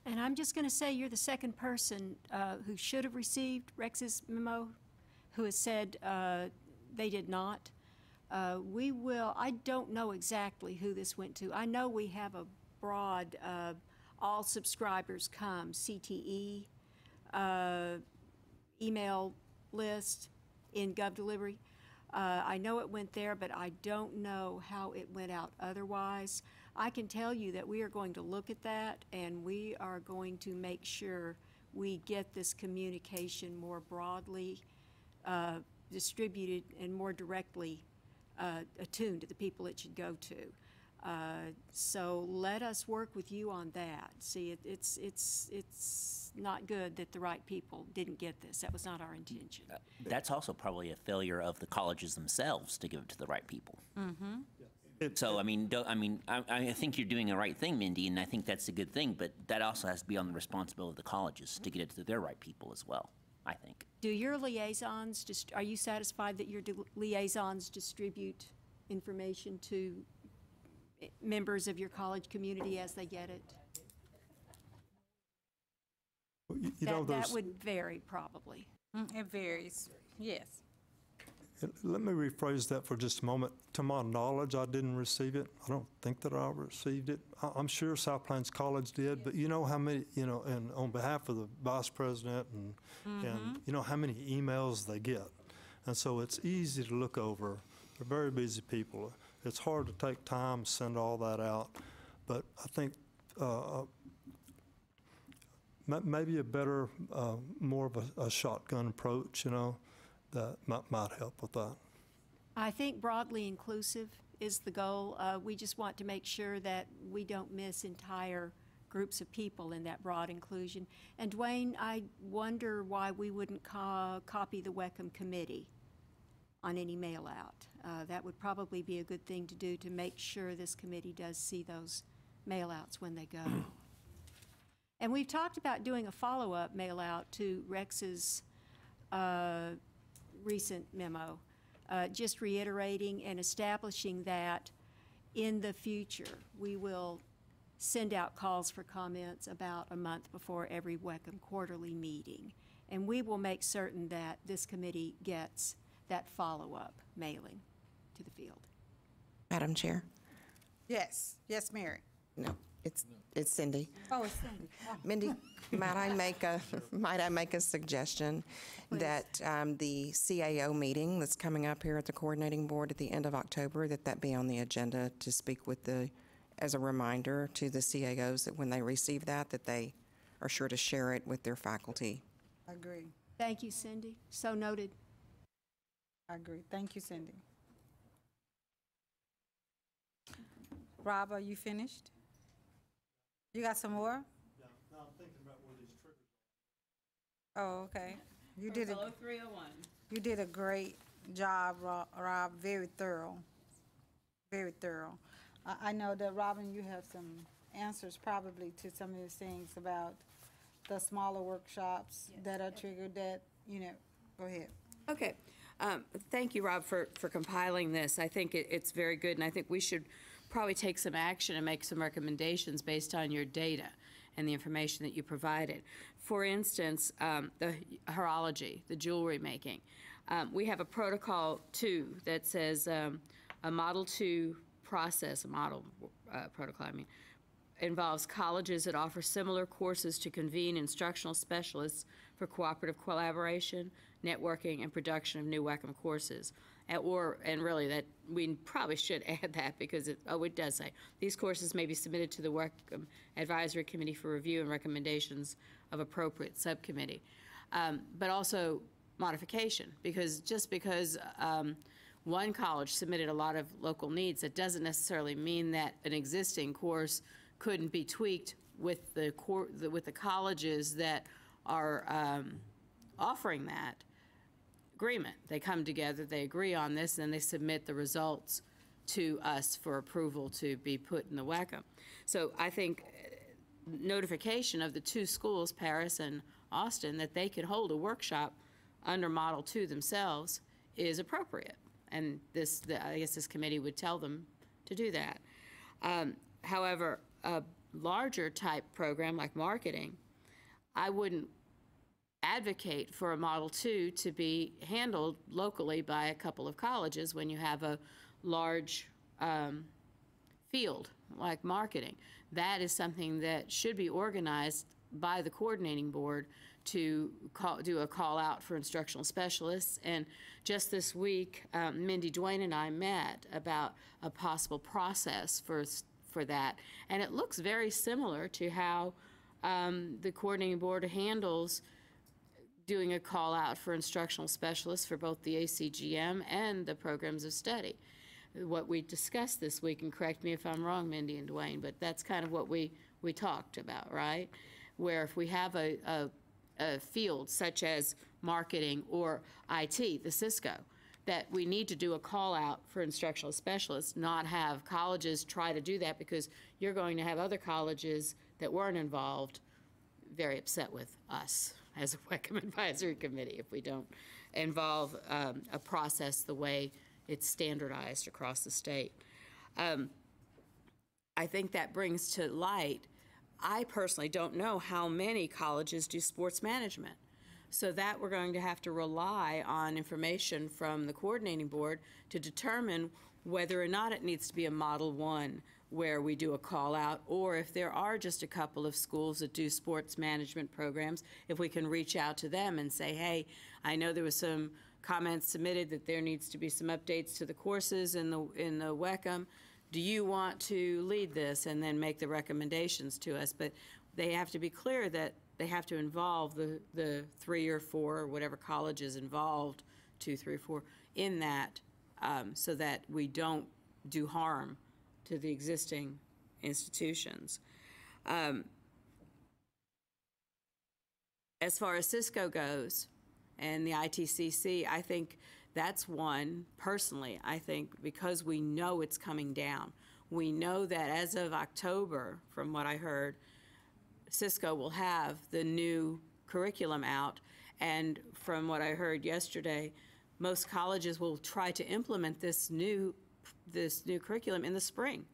S13: And I'm just going to say you're the second person uh, who should have received Rex's memo, who has said uh, they did not. Uh, We will, I don't know exactly who this went to. I know we have a broad, uh, all subscribers come, CTE, uh, email list in GovDelivery. Uh, I know it went there, but I don't know how it went out otherwise. I can tell you that we are going to look at that, and we are going to make sure we get this communication more broadly uh, distributed and more directly uh, attuned to the people it should go to. Uh, So let us work with you on that. See, it- it's, it's, it's not good that the right people didn't get this. That was not our intention.
S8: That's also probably a failure of the colleges themselves to give it to the right people.
S1: Mm-hmm.
S8: So, I mean, I mean, I, I think you're doing the right thing, Mindy, and I think that's a good thing, but that also has to be on the responsibility of the colleges to get it to their right people as well, I think.
S13: Do your liaisons, just, are you satisfied that your liaisons distribute information to members of your college community as they get it?
S11: You you know,
S13: That, that
S11: there's,
S13: would vary probably.
S1: Mm, It varies, yes.
S11: let me rephrase that for just a moment. To my knowledge, I didn't receive it. I don't think that I received it. I- I'm sure South Plains College did, but you know how many, you know, and on behalf of the vice president and, and you know how many emails they get. And so it's easy to look over. They're very busy people. It's hard to take time, send all that out. But I think uh, maybe a better, uh, more of a- a shotgun approach, you know, that might, might help with that.
S13: I think broadly inclusive is the goal. Uh, We just want to make sure that we don't miss entire groups of people in that broad inclusion. And Dwayne, I wonder why we wouldn't co- copy the WECM Committee on any mail-out. Uh, That would probably be a good thing to do to make sure this committee does see those mail-outs when they go. And we've talked about doing a follow-up mail-out to Rex's uh, recent memo, uh, just reiterating and establishing that in the future, we will send out calls for comments about a month before every WECM quarterly meeting. And we will make certain that this committee gets that follow-up mailing to the field.
S3: Madam Chair?
S1: Yes, yes, Mary.
S3: No, it's, it's Cindy.
S1: Oh, it's Cindy. Oh.
S3: Mindy, might I make a, might I make a suggestion that um, the CAO meeting that's coming up here at the coordinating board at the end of October, that that be on the agenda to speak with the, as a reminder to the CAOs that when they receive that, that they are sure to share it with their faculty.
S1: I agree,
S13: Thank you, Cindy. So noted.
S1: I agree. Thank you, Cindy. Rob, are you finished? You got some more?
S11: Yeah, no, I'm thinking about where these triggers
S1: Oh, okay. You did a,
S5: 301.
S1: you did a great job, Ro- Rob, very thorough, very thorough. I, I know that, Robin, you have some answers probably to some of these things about the smaller workshops that are triggered that, you know, go ahead.
S5: Okay. Um, Thank you, Rob, for, for compiling this. I think it- it's very good, and I think we should probably take some action and make some recommendations based on your data and the information that you provided. For instance, um, the horology, the jewelry making. Um, We have a protocol two that says um, a Model Two process, a model uh, protocol, I mean, involves colleges that offer similar courses to convene instructional specialists for cooperative collaboration, networking, and production of new WECM courses. And- Or, and really, that, we probably should add that because it, oh, it does say, these courses may be submitted to the WECM Advisory Committee for review and recommendations of appropriate subcommittee. Um, But also modification, because just because um, one college submitted a lot of local needs, that doesn't necessarily mean that an existing course couldn't be tweaked with the, the- with the colleges that are um, offering that agreement. They come together, they agree on this, and they submit the results to us for approval to be put in the WECM. So I think uh, notification of the two schools, Paris and Austin, that they could hold a workshop under Model 2 themselves is appropriate. And this, the- I guess this committee would tell them to do that. Um, However, a larger type program like marketing, I wouldn't advocate for a Model 2 to be handled locally by a couple of colleges when you have a large um, field like marketing. That is something that should be organized by the coordinating board to call, do a call out for instructional specialists. And just this week, um, Mindy Dwayne and I met about a possible process for, for that. And it looks very similar to how um, the coordinating board handles doing a call out for instructional specialists for both the ACGM and the programs of study. What we discussed this week, and correct me if I'm wrong, Mindy and Dwayne, but that's kind of what we, we talked about, right? Where if we have a, a, a field such as marketing or IT, the Cisco, that we need to do a call out for instructional specialists, not have colleges try to do that because you're going to have other colleges that weren't involved very upset with us as a WECM advisory committee if we don't involve um, a process the way it's standardized across the state. Um, I think that brings to light, I personally don't know how many colleges do sports management. So that we're going to have to rely on information from the coordinating board to determine whether or not it needs to be a Model 1 where we do a call out, or if there are just a couple of schools that do sports management programs, if we can reach out to them and say, hey, I know there was some comments submitted that there needs to be some updates to the courses in the, in the WECM. Do you want to lead this and then make the recommendations to us? But they have to be clear that they have to involve the, the three or four, or whatever college is involved, two, three, four, in that, um, so that we don't do harm to the existing institutions. Um, as far as Cisco goes and the ITCC, I think that's one, personally, I think because we know it's coming down. We know that as of October, from what I heard, Cisco will have the new curriculum out. And from what I heard yesterday, most colleges will try to implement this new, this new curriculum in the spring.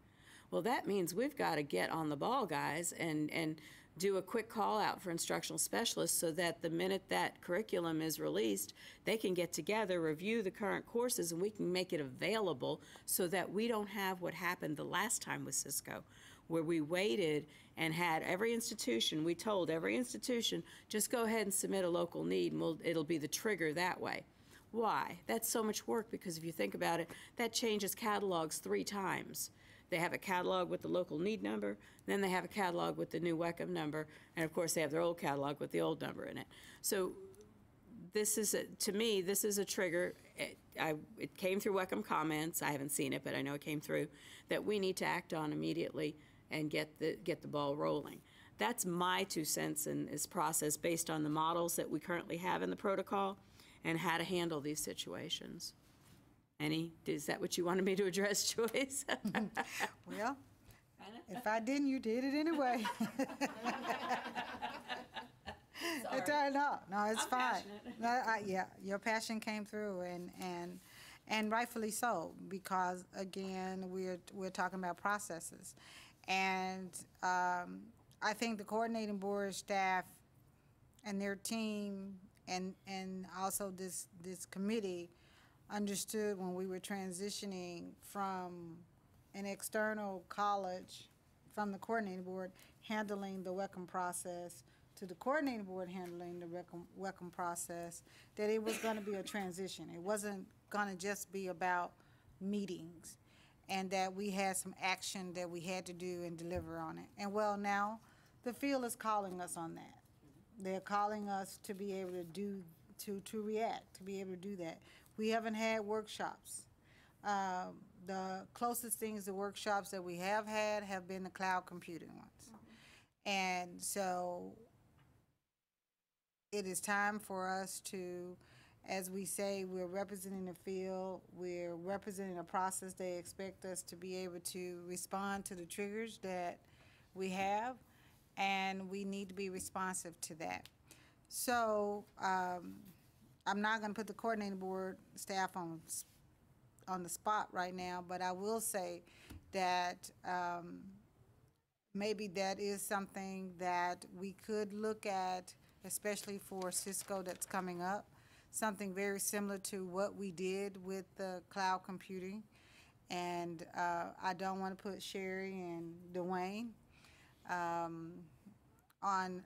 S5: Well, that means we've got to get on the ball, guys, and, and do a quick call out for instructional specialists so that the minute that curriculum is released, they can get together, review the current courses, and we can make it available so that we don't have what happened the last time with Cisco, where we waited and had every institution, we told every institution, just go ahead and submit a local need and we'll, it'll be the trigger that way. Why? That's so much work because if you think about it, that changes catalogs three times. They have a catalog with the local need number, then they have a catalog with the new WECM number, and of course they have their old catalog with the old number in it. So this is, a, to me, this is a trigger. It, I, it came through WECM comments. I haven't seen it, but I know it came through that we need to act on immediately and get the get the ball rolling. That's my two cents in this process based on the models that we currently have in the protocol and how to handle these situations. Any, is that what you wanted me to address, Joyce?
S1: Well, if I didn't, you did it anyway. It's, uh, no, no, it's
S5: I'm
S1: fine.
S5: passionate.
S1: No, I, yeah, your passion came through and, and, and rightfully so, because again, we're, we're talking about processes. And, um, I think the coordinating board staff and their team and, and also this, this committee understood when we were transitioning from an external college, from the coordinating board, handling the WECM process, to the coordinating board handling the WECM, WECM process, that it was gonna be a transition. It wasn't gonna just be about meetings, and that we had some action that we had to do and deliver on it. And well, now, the field is calling us on that. They're calling us to be able to do, to, to react, to be able to do that. We haven't had workshops. Um, The closest things to workshops that we have had have been the cloud computing ones. And so it is time for us to, as we say, we're representing the field, we're representing a process they expect us to be able to respond to the triggers that we have, and we need to be responsive to that. So, um, I'm not gonna put the coordinating board staff on, on the spot right now, but I will say that, um, maybe that is something that we could look at, especially for Cisco that's coming up. Something very similar to what we did with the cloud computing. And, uh, I don't wanna put Sherry and Dwayne, um, on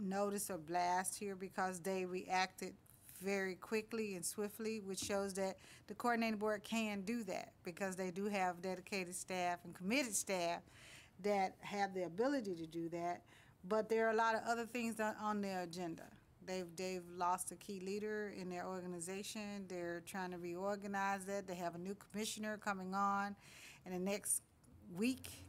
S1: notice or blast here because they reacted very quickly and swiftly, which shows that the coordinating board can do that because they do have dedicated staff and committed staff that have the ability to do that. But there are a lot of other things on, their agenda They've, they've lost a key leader in their organization. They're trying to reorganize that. They have a new commissioner coming on in the next week.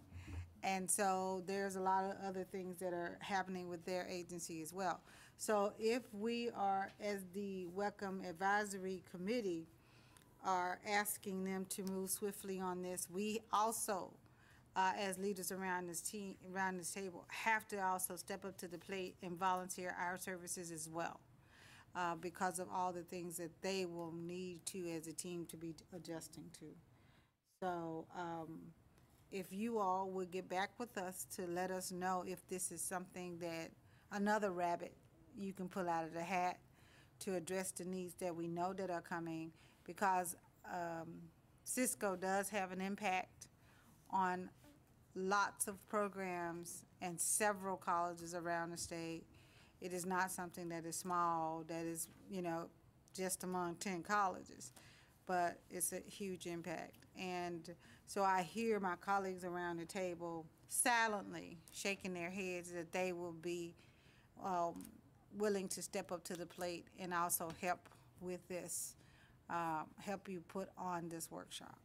S1: And so there's a lot of other things that are happening with their agency as well. So if we are, as the WECM Advisory Committee, are asking them to move swiftly on this, we also, uh, as leaders around this team, around this table, have to also step up to the plate and volunteer our services as well, uh, because of all the things that they will need to, as a team, to be adjusting to. So, um, if you all would get back with us to let us know if this is something that, another rabbit you can pull out of the hat to address the needs that we know that are coming, because um, Cisco does have an impact on lots of programs and several colleges around the state. It is not something that is small, that is, you know, just among 10 colleges, but it's a huge impact. And so I hear my colleagues around the table silently shaking their heads that they will be um, willing to step up to the plate and also help with this, um, help you put on this workshop.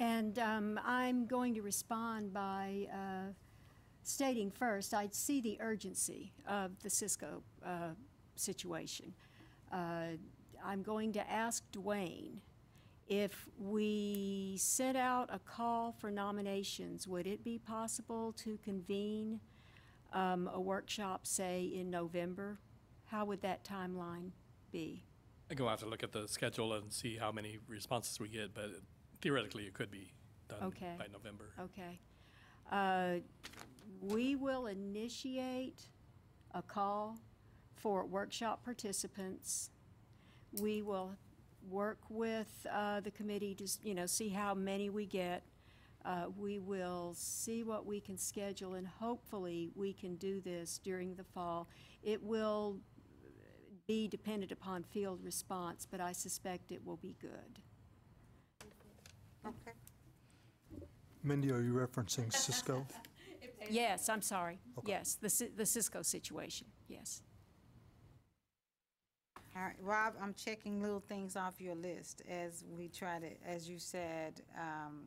S13: And um, I'm going to respond by uh, stating first, I see the urgency of the Cisco uh, situation. Uh, I'm going to ask Dwayne if we sent out a call for nominations, would it be possible to convene um, a workshop, say, in November? How would that timeline be?
S2: I go have to look at the schedule and see how many responses we get, but theoretically, it could be done
S13: Okay.
S2: by November.
S13: Okay. Uh, We will initiate a call for workshop participants. We will work with uh, the committee to, you know, see how many we get. Uh, We will see what we can schedule, and hopefully, we can do this during the fall. It will be dependent upon field response, but I suspect it will be good.
S1: Okay.
S11: Mindy, are you referencing Cisco?
S13: Yes, I'm sorry. Yes, the Ci- the Cisco situation, yes.
S1: All right, Rob, I'm checking little things off your list as we try to, as you said, um,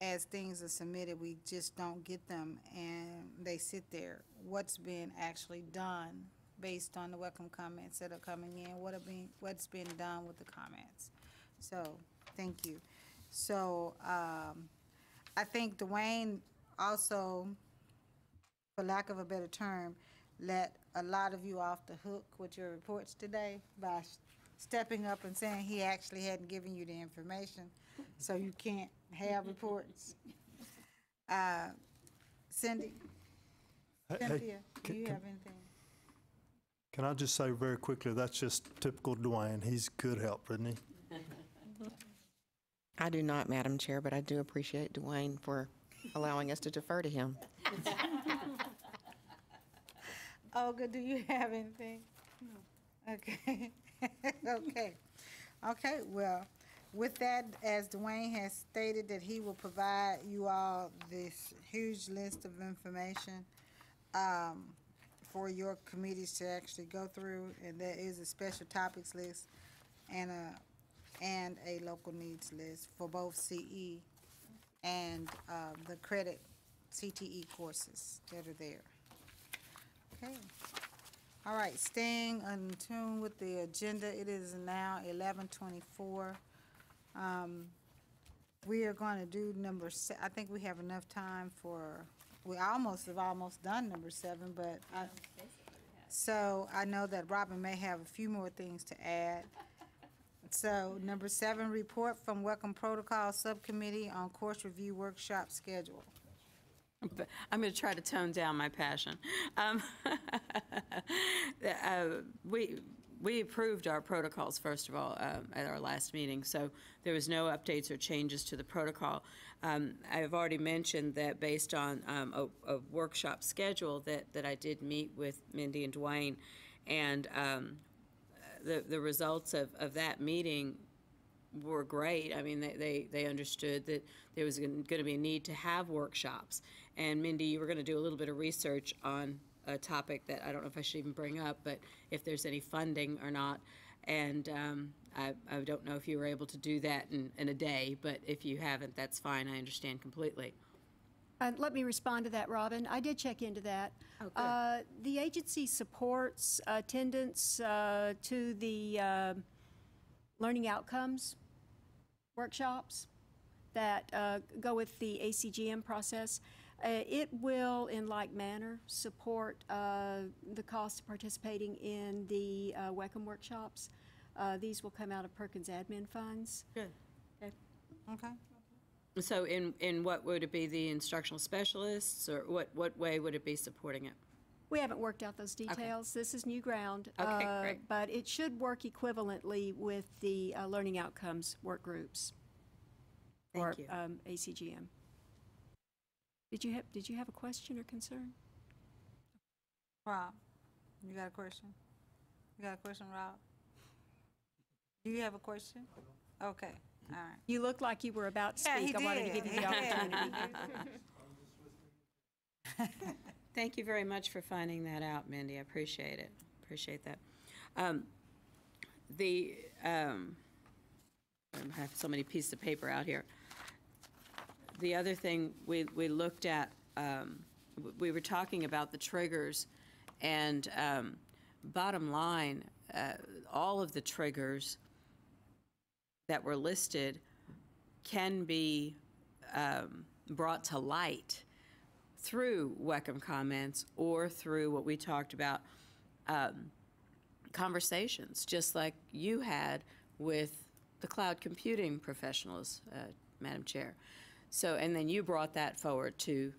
S1: as things are submitted, we just don't get them and they sit there. What's been actually done based on the WECM comments that are coming in? What are being, what's been done with the comments? So, thank you. So, um, I think Dwayne also, for lack of a better term, let a lot of you off the hook with your reports today by stepping up and saying he actually hadn't given you the information, so you can't have reports. Uh, Cindy,
S11: Hey, hey,
S1: Cynthia, do you
S11: can-
S1: have anything?
S11: Can I just say very quickly, that's just typical Dwayne. He's good help, isn't he?
S3: I do not, Madam Chair, but I do appreciate Dwayne for allowing us to defer to him.
S1: Olga, do you have anything? No. Okay, okay, okay, well, with that, as Dwayne has stated that he will provide you all this huge list of information, um, for your committees to actually go through, and there is a special topics list and a, and a local needs list for both CE and, uh, the credit CTE courses that are there. Okay. All right, staying in tune with the agenda, it is now eleven twenty-four. Um, we are going to do number se, I think we have enough time for, we almost have almost done number seven, but I, so I know that Robin may have a few more things to add. So, number seven, report from WECM Protocol Subcommittee on Course Review Workshop Schedule.
S5: I'm going to try to tone down my passion. Um, uh, We, we approved our protocols, first of all, um, at our last meeting, so there was no updates or changes to the protocol. Um, I've already mentioned that based on um, a a workshop schedule that, that I did meet with Mindy and Dwayne, and um, the, the results of, of that meeting were great. I mean, they, they, they understood that there was going to be a need to have workshops. And Mindy, you were going to do a little bit of research on a topic that I don't know if I should even bring up, but if there's any funding or not. And um, I, I don't know if you were able to do that in, in a day, but if you haven't, that's fine. I understand completely.
S13: Uh, Let me respond to that, Robin. I did check into that.
S5: Oh.
S13: Uh, The agency supports attendance uh, to the uh, learning outcomes workshops that uh, go with the ACGM process. Uh, It will, in like manner, support uh, the cost of participating in the uh, WECM workshops. Uh, These will come out of Perkins admin funds.
S5: Good.
S1: Okay. okay.
S5: So in, in what would it be, the instructional specialists, or what, what way would it be supporting it?
S13: We haven't worked out those details. This is new ground.
S5: Okay,
S13: uh,
S5: great.
S13: But it should work equivalently with the uh, learning outcomes work groups.
S5: Thank you.
S13: Or um, ACGM. Did you have, did you have a question or concern?
S1: Rob, you got a question? You got a question, Rob? Do you have a question? Okay, all right.
S13: You looked like you were about to
S1: Yeah, he
S13: speak. I wanted to
S1: did.
S13: give you the
S1: did.
S13: opportunity.
S5: Thank you very much for finding that out, Mindy. I appreciate it. Appreciate that. Um, The, um, I have so many pieces of paper out here. The other thing we, we looked at, um, we were talking about the triggers, and um, bottom line, uh, all of the triggers that were listed can be um, brought to light through WECM comments or through what we talked about, um, conversations, just like you had with the cloud computing professionals, uh, Madam Chair. So, and then you brought that forward to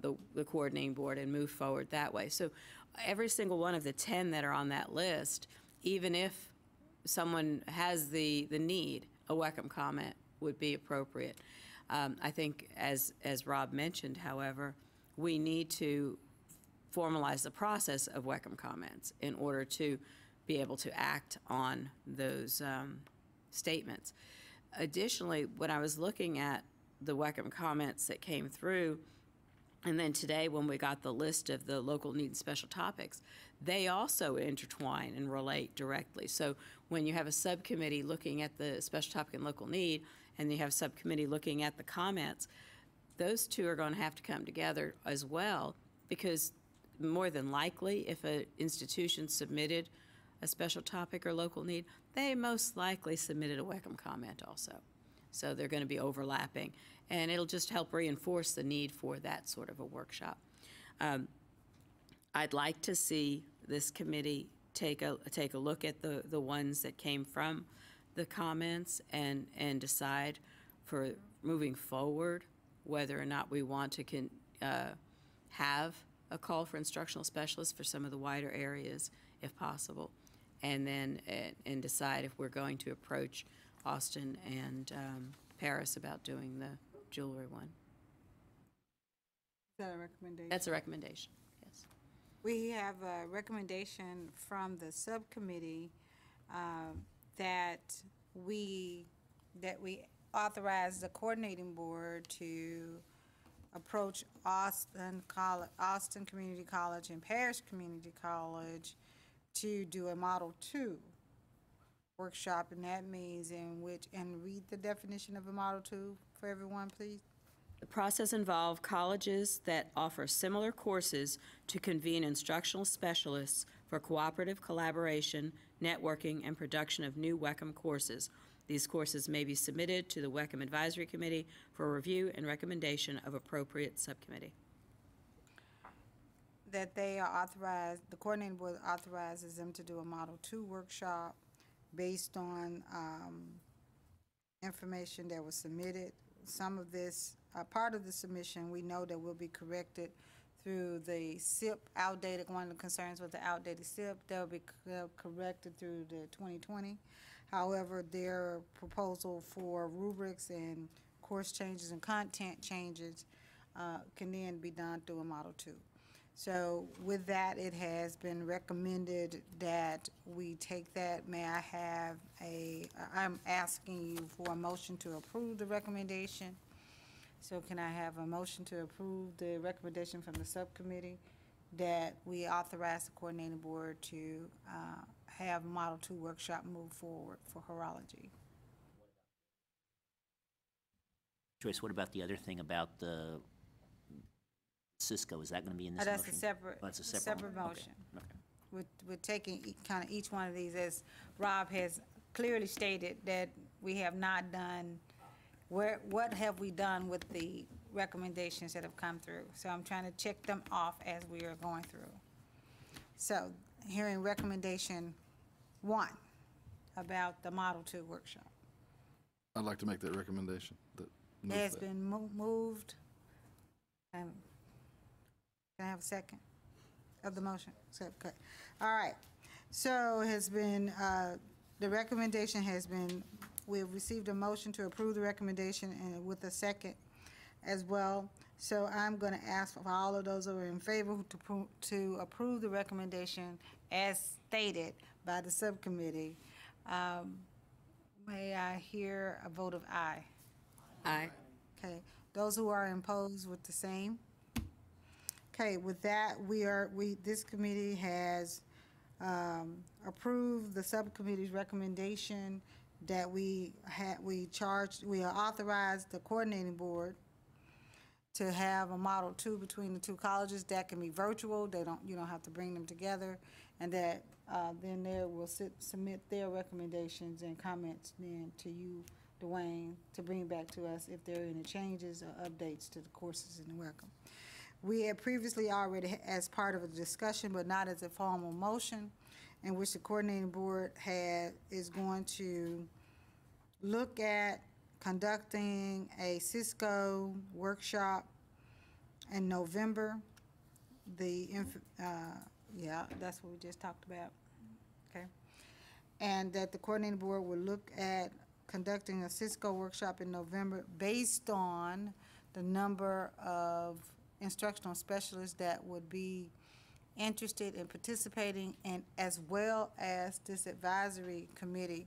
S5: the, the coordinating board and moved forward that way. So every single one of the 10 that are on that list, even if someone has the, the need, a WECM comment would be appropriate. Um, I think, as, as Rob mentioned, however, we need to formalize the process of WECM comments in order to be able to act on those um, statements. Additionally, when I was looking at the WECM comments that came through, and then today, when we got the list of the local need and special topics, they also intertwine and relate directly. So when you have a subcommittee looking at the special topic and local need, and you have a subcommittee looking at the comments, those two are going to have to come together as well, because more than likely, if an institution submitted a special topic or local need, they most likely submitted a WECM comment also. So they're going to be overlapping, and it'll just help reinforce the need for that sort of a workshop. Um, I'd like to see this committee take a, take a look at the, the ones that came from the comments and, and decide for moving forward whether or not we want to con, uh, have a call for instructional specialists for some of the wider areas if possible. And then, and, and decide if we're going to approach Austin and um, Paris about doing the jewelry one.
S1: Is that a recommendation?
S5: That's a recommendation, yes.
S1: We have a recommendation from the subcommittee um, that we, that we authorize the coordinating board to approach Austin College, Austin Community College and Paris Community College to do a Model Two workshop, and that means in which, and read the definition of a Model Two for everyone, please.
S5: The process involved colleges that offer similar courses to convene instructional specialists for cooperative collaboration, networking, and production of new WECM courses. These courses may be submitted to the WECM Advisory Committee for review and recommendation of appropriate subcommittee.
S1: that they are authorized, the coordinating board authorizes them to do a Model Two workshop based on, um, information that was submitted. Some of this, uh, part of the submission, we know that will be corrected through the CIP outdated, one of the concerns with the outdated CIP, they'll be corrected through the twenty twenty. However, their proposal for rubrics and course changes and content changes, uh, can then be done through a Model Two. So with that, it has been recommended that we take that. May I have a, I'm asking you for a motion to approve the recommendation. So can I have a motion to approve the recommendation from the subcommittee that we authorize the coordinating board to uh, have Model Two workshop move forward for horology.
S8: Joyce, what about the other thing about the Cisco? Is that going to be in this
S1: That's
S8: motion?
S1: a separate,
S8: Oh, that's a
S1: separate
S8: separate one. Okay,
S1: motion.
S8: okay.
S1: We're, we're taking kind of each one of these, as Rob has clearly stated, that we have not done, where, what have we done with the recommendations that have come through? So I'm trying to check them off as we are going through. So, hearing recommendation one about the Model Two workshop.
S6: I'd like to make that recommendation. that move
S1: has
S6: that.
S1: been mo- moved. Um, Can I have a second of the motion? So, okay. All right. So it has been, uh, the recommendation has been, we've received a motion to approve the recommendation and with a second as well. So I'm going to ask for all of those who are in favor to, pro- to approve the recommendation as stated by the subcommittee. Um, May I hear a vote of aye?
S5: Aye.
S1: Okay, those who are opposed with the same? Okay, with that, we are, we, this committee has um, approved the subcommittee's recommendation that we had, we charged, we authorized the coordinating board to have a Model Two between the two colleges. That can be virtual, they don't, you don't have to bring them together. And that, uh, then they will sit, submit their recommendations and comments then to you, Dwayne, to bring back to us if there are any changes or updates to the courses in the WECM. We had previously already, as part of a discussion, but not as a formal motion, in which the coordinating board had, is going to look at conducting a Cisco workshop in November. The, uh, yeah, that's what we just talked about, okay? And that the coordinating board will look at conducting a Cisco workshop in November based on the number of instructional specialists that would be interested in participating and as well as this advisory committee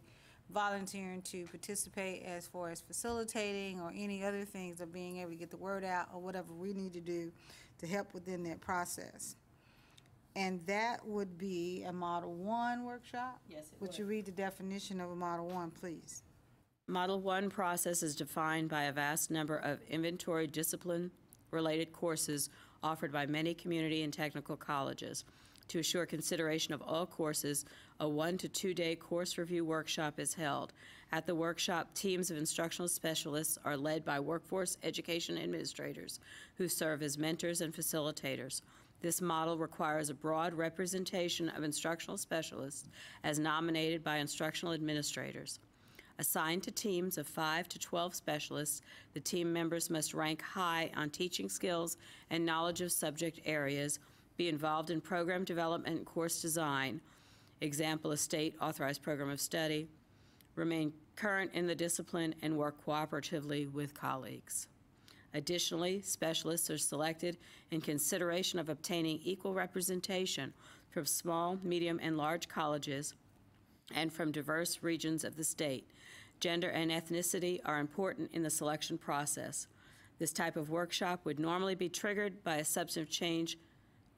S1: volunteering to participate as far as facilitating or any other things of being able to get the word out or whatever we need to do to help within that process. And that would be a Model One workshop?
S5: Yes, it
S1: Would you read the definition of a Model One, please?
S5: Model 1 process is defined by a vast number of inventory discipline-related courses offered by many community and technical colleges. To assure consideration of all courses, a one to two-day course review workshop is held. At the workshop, teams of instructional specialists are led by workforce education administrators who serve as mentors and facilitators. This model requires a broad representation of instructional specialists as nominated by instructional administrators. Assigned to teams of 5 to 12 specialists, the team members must rank high on teaching skills and knowledge of subject areas, be involved in program development and course design, example, a state authorized program of study, remain current in the discipline, and work cooperatively with colleagues. Additionally, specialists are selected in consideration of obtaining equal representation from small, medium, and large colleges and from diverse regions of the state. Gender and ethnicity are important in the selection process. This type of workshop would normally be triggered by a substantive change,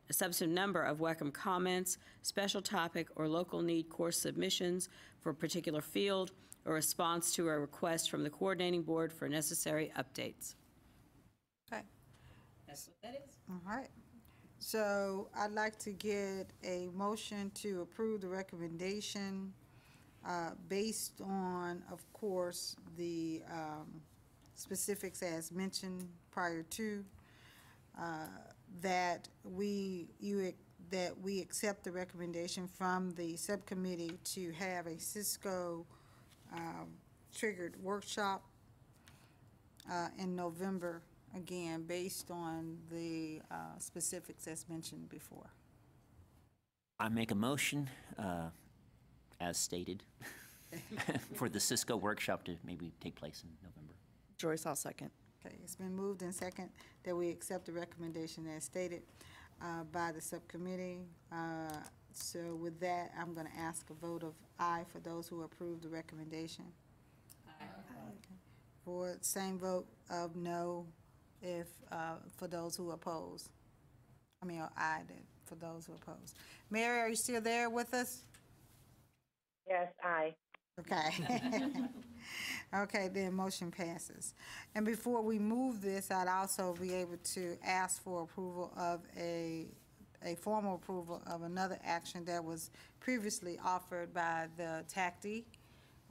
S5: a substantive number of WECM comments, special topic or local need course submissions for a particular field, or response to a request from the coordinating board for necessary updates.
S1: Okay.
S5: That's what that is.
S1: All right. So I'd like to get a motion to approve the recommendation uh, based on, of course, the um, specifics as mentioned prior to, uh, that we, you, that we accept the recommendation from the subcommittee to have a Cisco um, triggered workshop uh, in November, again, based on the uh, specifics as mentioned before.
S8: I make a motion, uh, as stated, for the Cisco workshop to maybe take place in November.
S12: Joyce, I'll second.
S1: Okay, it's been moved and second that we accept the recommendation as stated uh, by the subcommittee. Uh, So with that, I'm going to ask a vote of aye for those who approve the recommendation. Aye. For same vote of no if, uh, for those who oppose. I mean, or aye, for those who oppose. Mary, are you still there with us?
S15: Yes, aye.
S1: Okay. Okay, then motion passes. And before we move this, I'd also be able to ask for approval of a, a formal approval of another action that was previously offered by the TACTE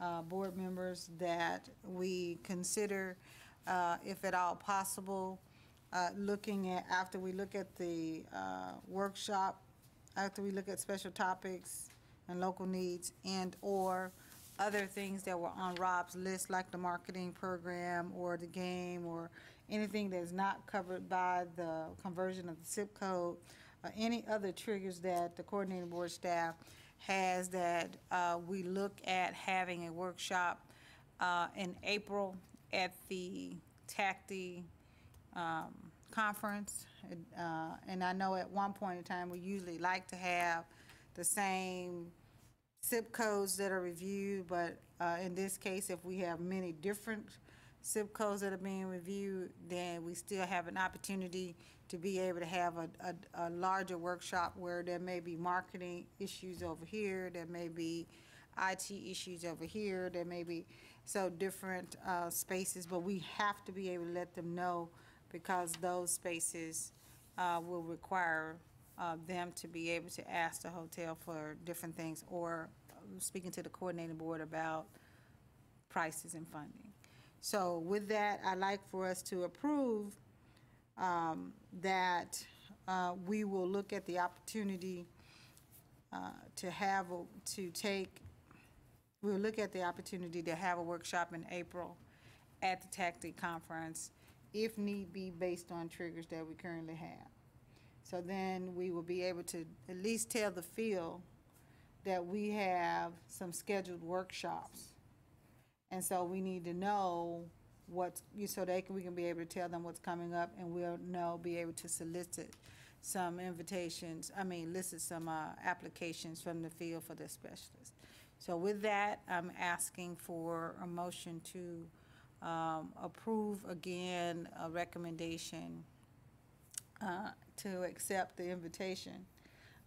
S1: uh, board members that we consider, uh, if at all possible, uh, looking at, after we look at the uh, workshop, after we look at special topics and local needs and/or other things that were on Rob's list, like the marketing program or the game or anything that is not covered by the conversion of the CIP code, uh, any other triggers that the coordinating board staff has that uh, we look at having a workshop uh, in April at the TACTE um, conference. Uh, And I know at one point in time, we usually like to have the same CIP codes that are reviewed, but uh, in this case, if we have many different CIP codes that are being reviewed, then we still have an opportunity to be able to have a, a, a larger workshop where there may be marketing issues over here, there may be IT issues over here, there may be, so different uh, spaces, but we have to be able to let them know because those spaces uh, will require uh, them to be able to ask the hotel for different things or speaking to the coordinating board about prices and funding. So with that, I'd like for us to approve um, that uh, we will look at the opportunity uh, to have, a- to take, we'll look at the opportunity to have a workshop in April at the TACTE conference, if need be, based on triggers that we currently have. So then we will be able to at least tell the field that we have some scheduled workshops. And so we need to know what's, you- so they can, we can be able to tell them what's coming up and we'll know, be able to solicit some invitations, I mean, list some, uh, applications from the field for the specialist. So with that, I'm asking for a motion to, um, approve again a recommendation, uh, to accept the invitation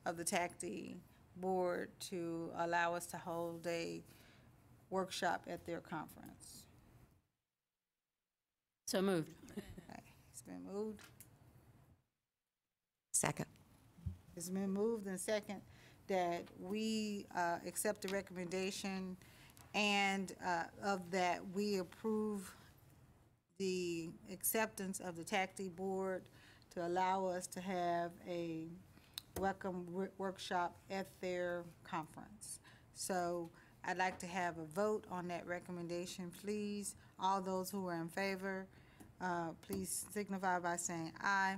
S1: of the TACTE board to allow us to hold a workshop at their conference.
S5: So moved.
S1: Okay, It's been moved.
S3: Second.
S1: It's been moved and second that we uh, accept the recommendation and uh, of that we approve the acceptance of the TACTE board to allow us to have a WECM workshop at their conference. So I'd like to have a vote on that recommendation, please. All those who are in favor, uh, please signify by saying aye.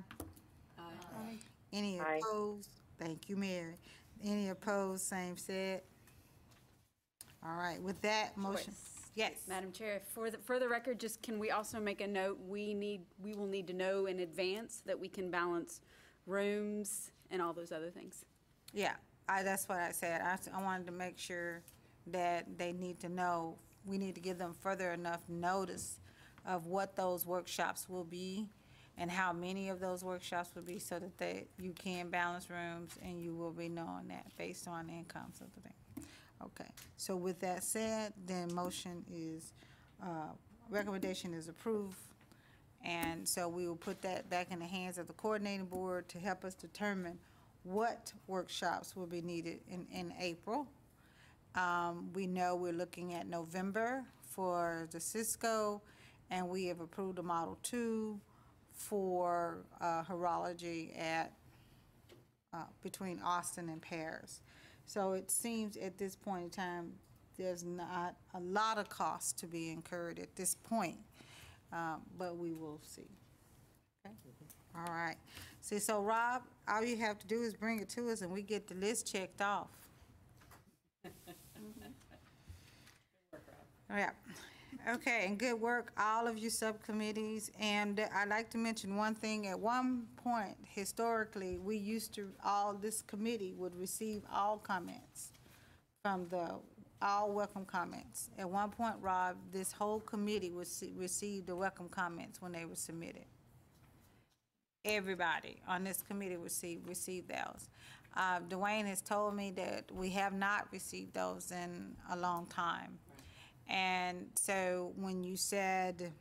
S1: Aye. Any
S15: Aye.
S1: opposed? Thank you, Mary. Any opposed, same said. All right, with that, motion, yes.
S9: Madam Chair, for the, for the record, just can we also make a note, we need, we will need to know in advance that we can balance rooms and all those other things.
S1: Yeah, I, that's what I said. I, s- I wanted to make sure that they need to know, we need to give them further enough notice of what those workshops will be and how many of those workshops will be so that they, you can balance rooms and you will be knowing that based on incomes of the thing. Okay, so with that said, then motion is, uh, recommendation is approved. And so we will put that back in the hands of the coordinating board to help us determine what workshops will be needed in, in April. Um, we know we're looking at November for the Cisco, and we have approved a Model Two for, uh, horology at, uh, between Austin and Paris. So it seems at this point in time, there's not a lot of cost to be incurred at this point, um, but we will see. Okay? All right. See, so Rob, all you have to do is bring it to us and we get the list checked off. Yeah. Okay, and good work, all of you subcommittees. And I'd like to mention one thing. At one point, historically, we used to, all, this committee would receive all comments from the, all WECM comments. At one point, Rob, this whole committee would see- receive the WECM comments when they were submitted. everybody on this committee received, receive those. Uh, Dwayne has told me that we have not received those in a long time. And so when you said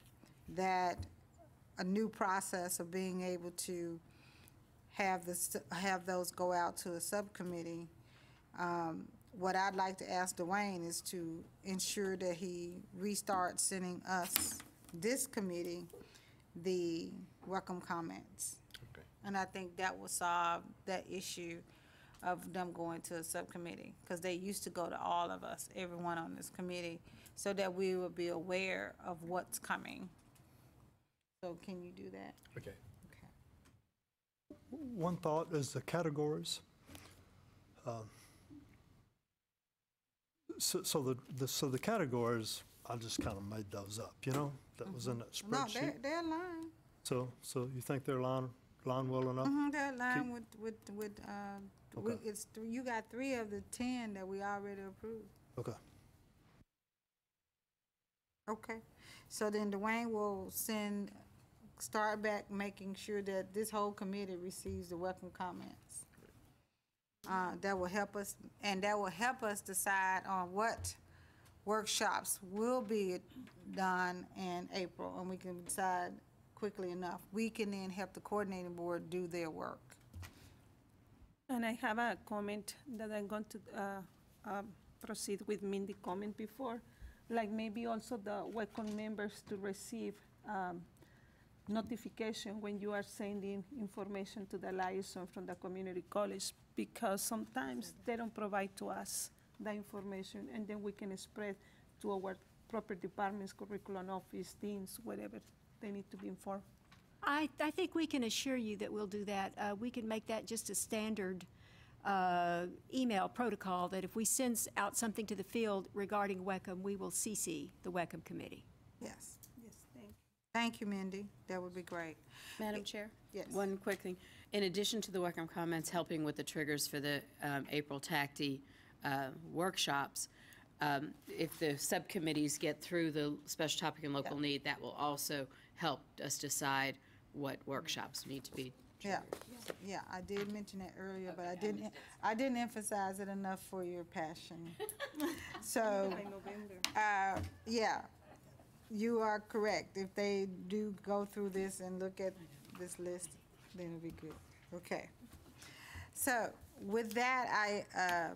S1: that a new process of being able to have this, have those go out to a subcommittee, um, what I'd like to ask Dwayne is to ensure that he restarts sending us, this committee, the WECM comments.
S6: Okay.
S1: And I think that will solve that issue of them going to a subcommittee, because they used to go to all of us, everyone on this committee, so that we will be aware of what's coming. So can you do that?
S2: Okay. Okay.
S11: One thought is the categories. Um, So, so the, the, so the categories, I just kind of made those up, you know? That was in that spreadsheet.
S1: No, they're,
S11: spreadsheet.
S1: they're aligned.
S11: So, so you think they're line, line well enough?
S1: Mm -hmm, they're aligned with, with, with, um, we-
S11: Okay.
S1: it's, th- you got three of the ten that we already approved.
S11: Okay.
S1: Okay, so then Dwayne will send, start back making sure that this whole committee receives the WECM comments. Uh, that will help us, and that will help us decide on what workshops will be done in April, and we can decide quickly enough. We can then help the coordinating board do their work.
S7: And I have a comment that I'm going to uh, um, proceed with Mindy comment before, like maybe also the WECM members to receive um, notification when you are sending information to the liaison from the community college, because sometimes they don't provide to us the information, and then we can spread to our proper departments, curriculum office, deans, whatever, they need to be informed.
S13: I, I think we can assure you that we'll do that. Uh, We can make that just a standard uh, email protocol, that if we send out something to the field regarding WECM, we will CC the WECM committee.
S1: Yes.
S7: Yes, thank you.
S1: Thank you, Mindy. That would be great.
S5: Madam Chair?
S1: Yes.
S5: One quick thing. In addition to the WECM comments helping with the triggers for the um, April TACTE uh, workshops, um, if the subcommittees get through the special topic and local need, that will also help us decide what workshops need to be
S1: Yeah, yeah, I did mention it earlier, but I didn't, I didn't emphasize it enough for your passion. So, uh, yeah, you are correct. If they do go through this and look at this list, then it'll be good. Okay. So with that, I, uh,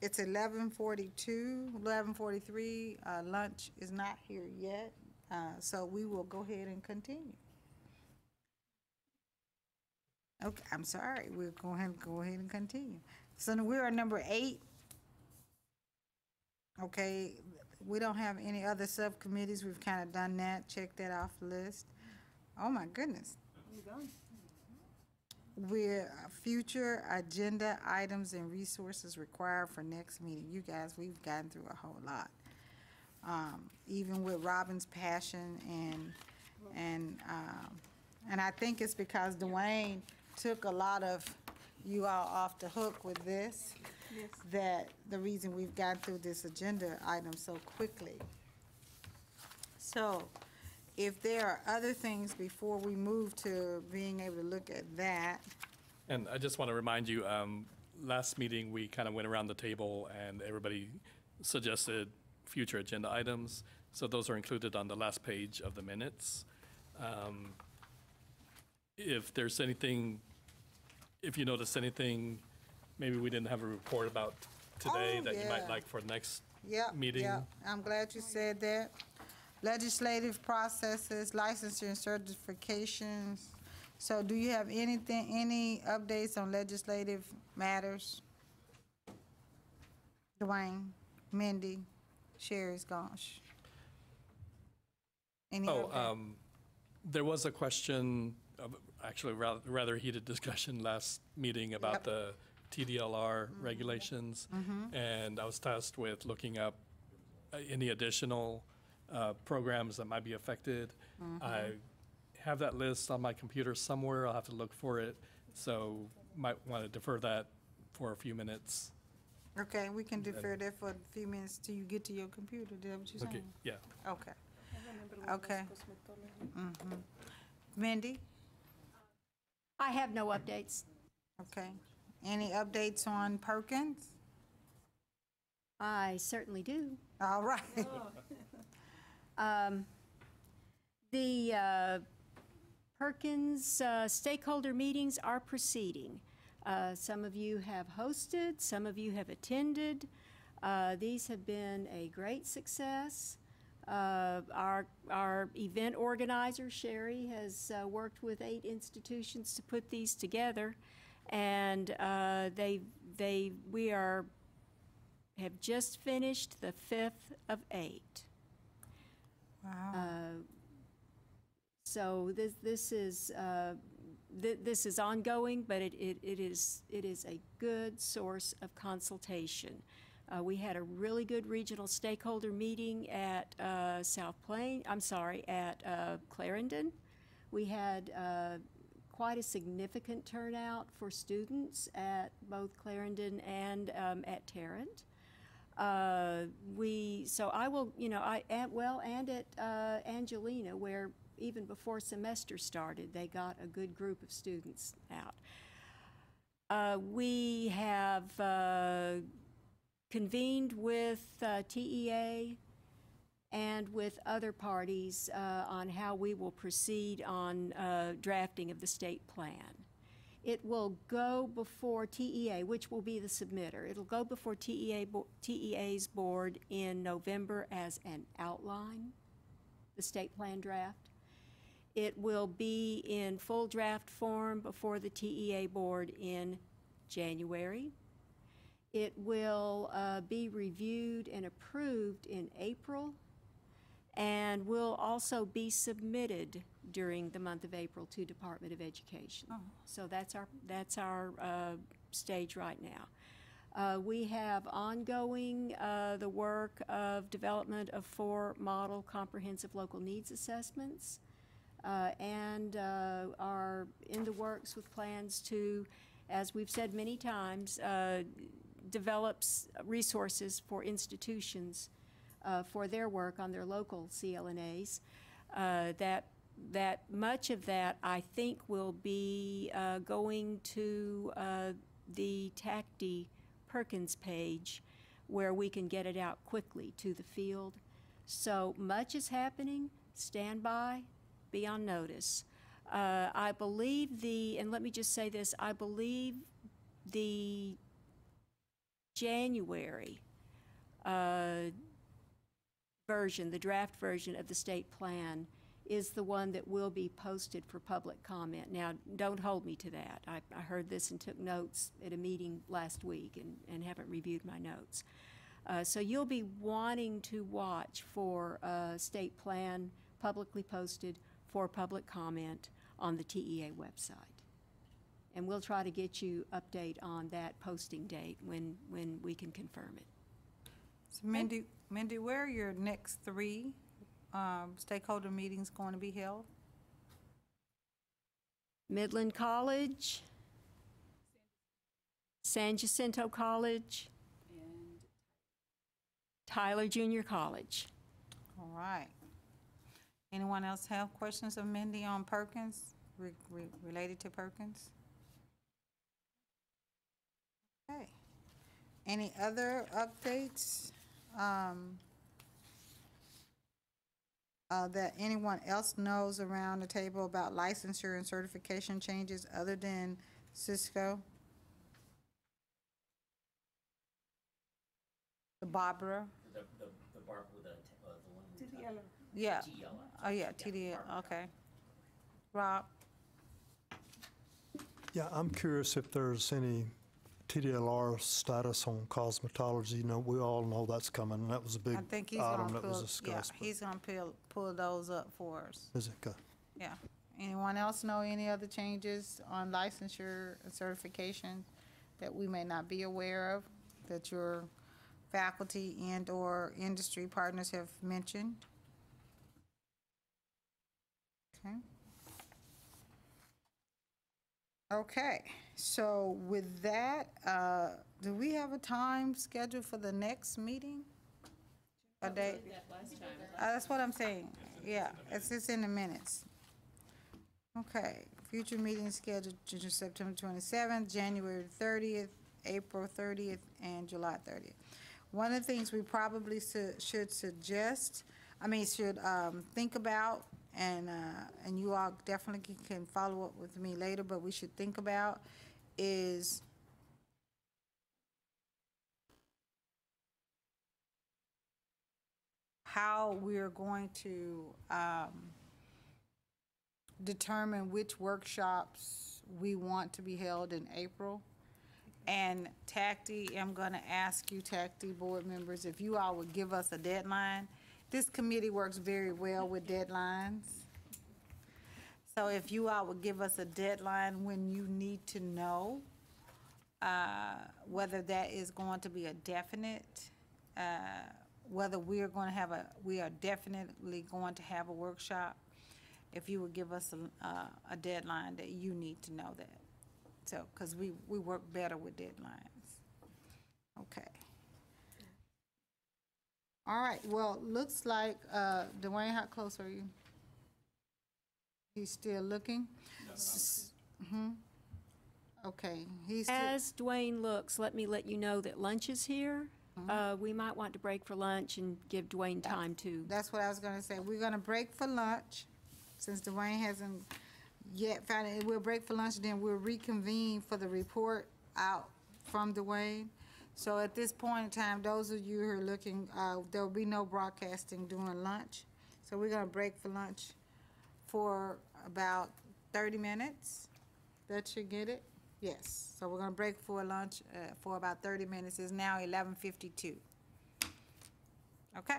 S1: it's eleven forty-two, eleven forty-three, uh, lunch is not here yet, uh, so we will go ahead and continue. Okay, I'm sorry, we'll go ahead, go ahead and continue. So we're number eight. Okay, we don't have any other subcommittees, we've kind of done that, Check that off the list. Oh, my goodness. We're, uh, future agenda items and resources required for next meeting. You guys, we've gotten through a whole lot. Um, even with Robin's passion and, and, um, and I think it's because Dwayne took a lot of you all off the hook with this. That the reason we've gotten through this agenda item so quickly. So, if there are other things before we move to being able to look at that,
S2: And I just want to remind you, um, last meeting, we kind of went around the table and everybody suggested future agenda items. So those are included on the last page of the minutes. Um, If there's anything, if you notice anything, maybe we didn't have a report about today
S1: Oh,
S2: that you might
S1: yeah.
S2: like for the
S1: next
S2: meeting.
S1: yep. I'm glad you said that. Legislative processes, licensure and certifications. So do you have anything, any updates on legislative matters? Dwayne, Mindy, Sherry's gone. Sh- Any
S2: Oh,
S1: update?
S2: um, there was a question, actually rather, rather heated discussion last meeting about
S1: Yep.
S2: the TDLR regulations. And I was tasked with looking up uh, any additional uh, programs that might be affected. I have that list on my computer somewhere. I'll have to look for it. So might want to defer that for a few minutes.
S1: Okay, we can defer that for a few minutes till you get to your computer, is that what you're
S2: Okay, yeah.
S1: Okay. Okay. Mhm. Mindy?
S13: I have no updates.
S1: Okay. Any updates on Perkins?
S13: I certainly do.
S1: All right.
S13: Um, The uh, Perkins uh, stakeholder meetings are proceeding. Uh, Some of you have hosted, some of you have attended. Uh, These have been a great success. Uh, Our, our event organizer, Sherry, has uh, worked with eight institutions to put these together. And uh, they, they, we are, have just finished the fifth of eight.
S1: Wow.
S13: Uh, So this, this is, uh, th- this is ongoing, but it, it it is, it is a good source of consultation. Uh, We had a really good regional stakeholder meeting at uh, South Plain, I'm sorry, at uh, Clarendon. We had uh, quite a significant turnout for students at both Clarendon and um, at Tarrant. Uh, we, so I will, you know, I, and, well, and at uh, Angelina, where even before semester started, they got a good group of students out. We have convened with uh, TEA and with other parties uh, on how we will proceed on uh, drafting of the state plan. It will go before TEA, which will be the submitter. It'll go before TEA, bo- TEA's board in November as an outline, the state plan draft. It will be in full draft form before the TEA board in January. It will uh, be reviewed and approved in April and will also be submitted during the month of April to Department of Education. So that's our, that's our uh, stage right now. Uh, We have ongoing uh, the work of development of four model comprehensive local needs assessments, uh, and uh, are in the works with plans to, as we've said many times, uh, develops resources for institutions uh, for their work on their local CLNAs. Uh, That, that, much of that, I think, will be uh, going to uh, the TACTE Perkins page, where we can get it out quickly to the field. So much is happening, stand by, be on notice. Uh, I believe the, and let me just say this, I believe the January uh, version, the draft version of the state plan is the one that will be posted for public comment. Now, don't hold me to that. I, I heard this and took notes at a meeting last week and, and haven't reviewed my notes. Uh, so you'll be wanting to watch for a state plan publicly posted for public comment on the TEA website. And we'll try to get you update on that posting date when, when we can confirm it.
S1: So Mindy, Mindy, where are your next three um, stakeholder meetings going to be held?
S13: Midland College, San Jacinto College, and Tyler Junior College.
S1: All right. Anyone else have questions of Mindy on Perkins, re- re- related to Perkins? Okay. Any other updates um, uh, that anyone else knows around the table about licensure and certification changes other than Cisco? The Barbara?
S8: The, the, the bark with the, uh, the one.
S1: Yeah.
S8: TDL.
S1: Oh, yeah, TDL, okay. Rob?
S11: Yeah, I'm curious if there's any TDLR status on cosmetology. You know, we all know that's coming, and that was a big
S1: I think he's
S11: item
S1: gonna
S11: that was
S1: pull, yeah,
S11: discussed. but-
S1: he's gonna pull, pull those up for us,
S11: Is it good?
S1: yeah. Anyone else know any other changes on licensure and certification that we may not be aware of, that your faculty and/or industry partners have mentioned? Okay. Okay, so with that, uh, do we have a time scheduled for the next meeting? A date? Uh, That's what I'm saying, yeah, it's just in the minutes. Okay, future meetings scheduled Jan- September twenty-seventh, January thirtieth, April thirtieth, and July thirtieth. One of the things we probably su- should suggest, I mean, should, um, think about, and, uh, and you all definitely can follow up with me later, but we should think about is how we're going to um, determine which workshops we want to be held in April. And TACTE, I'm going to ask you, TACTE board members, if you all would give us a deadline. This committee works very well with deadlines. So if you all would give us a deadline when you need to know uh, whether that is going to be a definite, uh, whether we are going to have a, we are definitely going to have a workshop, if you would give us a, uh, a deadline that you need to know that. So, because we, we work better with deadlines. Okay. All right, well, looks like, uh, Dwayne, how close are you? He's still looking? Mm-hmm. Okay, he's. still-
S13: As Dwayne looks, let me let you know that lunch is here. Uh, We might want to break for lunch and give Dwayne time to.
S1: That's what I was gonna say. We're gonna break for lunch, since Dwayne hasn't yet found it. We'll break for lunch, then we'll reconvene for the report out from Dwayne. So at this point in time, those of you who are looking, uh, there'll be no broadcasting during lunch. So we're gonna break for lunch for about thirty minutes. That should get it? Yes. So we're gonna break for lunch, uh, for about thirty minutes. It's now eleven fifty-two. Okay?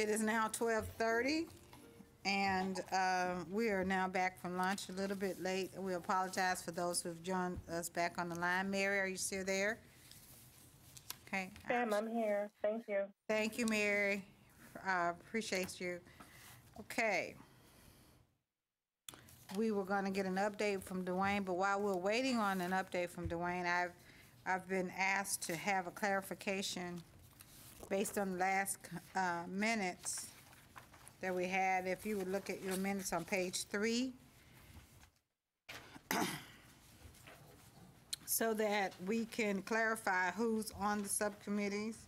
S1: It is now 12:30, and uh, we are now back from lunch, a little bit late. We apologize for those who've joined us back on the line. Mary, are you still there? Okay.
S15: Sam, I'm here. Thank you.
S1: Thank you, Mary. I appreciate you. Okay. We were going to get an update from Dwayne, but while we're waiting on an update from Dwayne, I've, I've been asked to have a clarification based on last uh, minutes that we had. If you would look at your minutes on page three. So that we can clarify who's on the subcommittees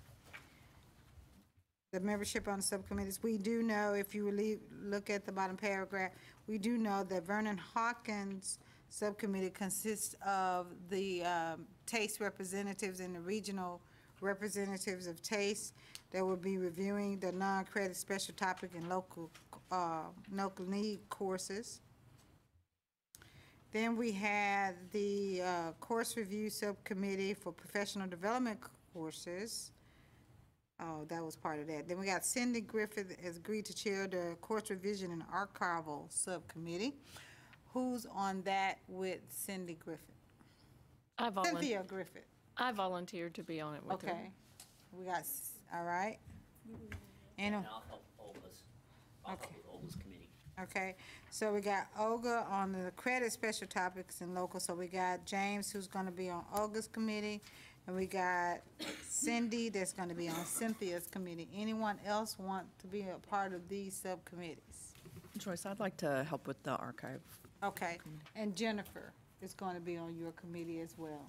S1: the membership on subcommittees, we do know, if you leave, look at the bottom paragraph, we do know that Vernon Hawkins subcommittee consists of the um, TACTE representatives and the regional representatives of TACTE that will be reviewing the non-credit special topic and local, uh, local need courses. Then we had the uh, course review subcommittee for professional development courses. Oh, that was part of that. Then we got Cindy Griffith has agreed to chair the course revision and archival subcommittee. Who's on that with Cindy Griffith?
S4: I volunteered.
S1: Cynthia Griffith.
S4: I volunteered to be on it with her.
S1: Okay. We got, s- all right. And,
S8: And I'll help Olga's, I'll help
S1: Okay.
S8: with Olga's committee.
S1: okay, so we got Olga on the credit special topics and local, so we got James who's gonna be on Olga's committee, and we got Cindy that's gonna be on Cynthia's committee. Anyone else want to be a part of these subcommittees?
S12: Joyce, I'd like to help with the archive.
S1: Okay, and Jennifer is going to be on your committee as well.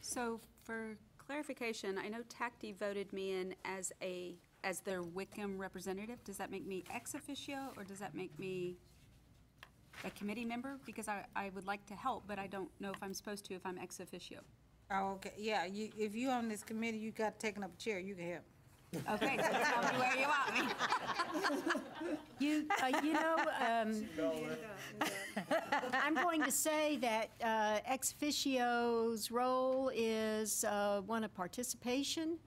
S9: So for clarification, I know TACD voted me in as a, as their WECM representative. Does that make me ex officio, or does that make me a committee member? Because I, I would like to help, but I don't know if I'm supposed to if I'm ex officio.
S1: Oh, okay, yeah, you, if you on this committee, you got taken up a chair, you can help.
S9: Okay, so tell me where you want me.
S13: You, uh, you know, um, I'm going to say that uh, ex officio's role is uh, one of participation.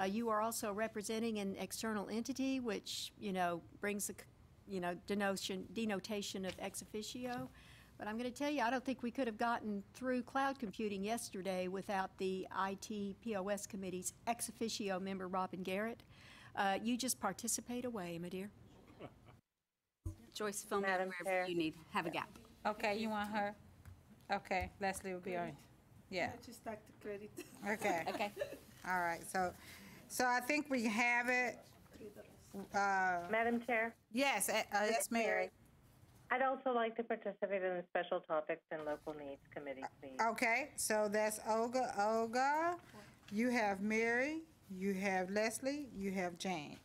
S13: Uh, You are also representing an external entity, which, you know, brings the, you know, denotion, denotation of ex officio. But I'm going to tell you, I don't think we could have gotten through cloud computing yesterday without the IT POS committee's ex officio member, Robin Garrett. Uh, You just participate away, my dear.
S9: Joyce, fill me in
S15: Madam
S9: wherever
S15: Chair.
S9: you need. Have a gap.
S1: Okay, you want her? Okay, Leslie will be on, yeah,
S7: Just like the credit.
S1: okay,
S9: Okay.
S1: all right, so, so I think we have it. Uh,
S15: Madam Chair?
S1: Yes, uh, uh, yes, Mary.
S15: I'd also like to participate in the Special Topics and Local Needs Committee, please.
S1: Okay, so that's Olga, Olga, you have Mary, you have Leslie, you have James.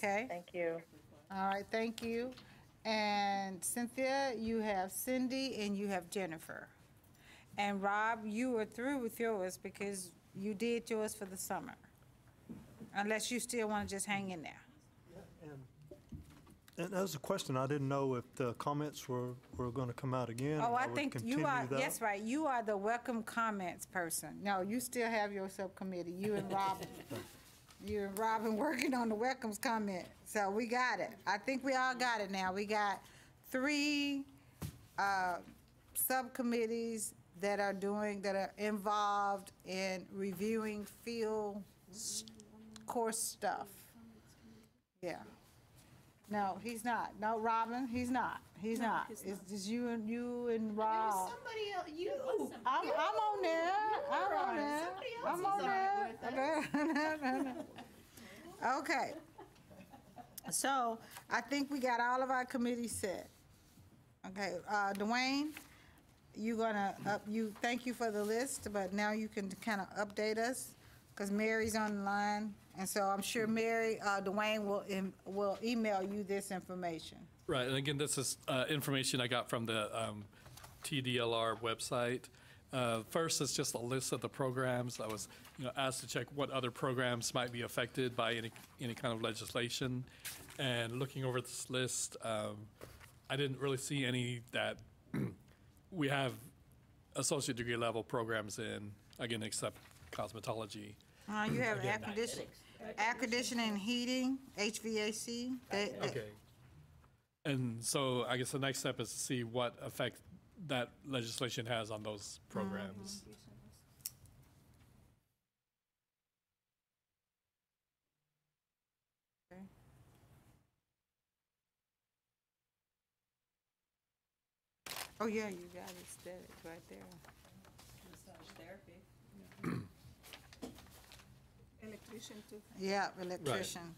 S1: Okay?
S15: Thank you.
S1: All right, thank you. And Cynthia, you have Cindy and you have Jennifer. And Rob, you were through with yours because you did yours for the summer. Unless you still want to just hang in there.
S11: And that was a question, I didn't know if the comments were, were going to come out again.
S1: Oh, I think you are,
S11: that.
S1: yes, right, you are the WECM comments person. No, you still have your subcommittee, you and Robin. You and Robin working on the WECM's comment. So we got it. I think we all got it now. We got three uh, subcommittees that are doing, that are involved in reviewing field course stuff. Yeah. No, he's not. No, Robin, he's not. He's not. It's just you and, you and Rob.
S13: somebody else, you.
S1: I'm, I'm on there. I'm on there. I'm on there. No, no, no. Okay. So I think we got all of our committees set. Okay, uh, Dwayne, you gonna, up, you, thank you for the list, but now you can kind of update us, because Mary's on the line. And so I'm sure Mary, uh, Dwayne will, em- will email you this information.
S2: Right, and again, this is uh, information I got from the um, TDLR website. Uh, First, it's just a list of the programs. I was, you know, asked to check what other programs might be affected by any, any kind of legislation. And looking over this list, um, I didn't really see any that we have associate degree level programs in, again, except cosmetology.
S1: Uh, you have air
S2: Again,
S1: conditioning, Air conditioning and heating, HVAC, they, they-
S2: Okay. And so I guess the next step is to see what effect that legislation has on those programs.
S1: oh yeah, you got it, static right there.
S7: Electrician too.
S1: Yeah, electrician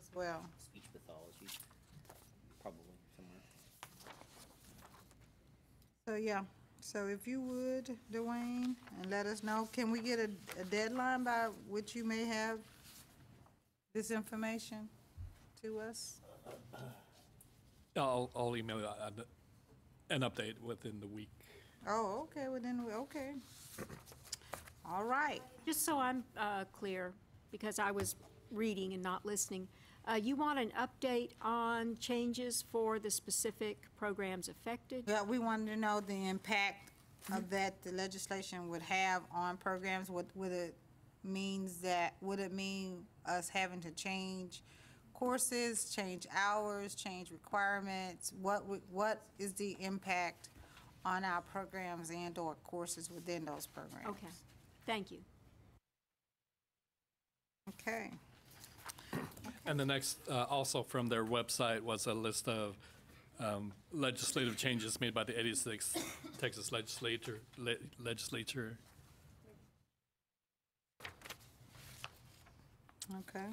S1: as well.
S8: Speech pathology, probably somewhere.
S1: So, yeah, so if you would, Dwayne, and let us know, can we get a, a deadline by which you may have this information to us?
S2: I'll, I'll email you an- an update within the week.
S1: Oh, okay, well then, we okay. All right.
S13: Just so I'm uh, clear, because I was reading and not listening, uh, you want an update on changes for the specific programs affected?
S1: Yeah, we wanted to know the impact of that the legislation would have on programs, what, would it means that, would it mean us having to change courses, change hours, change requirements? What, what is the impact on our programs and/or courses within those programs?
S13: Okay, thank you.
S1: Okay.
S2: And the next, uh, also from their website, was a list of um, legislative changes made by the 86th Texas Legislature, le- Legislature.
S1: Okay.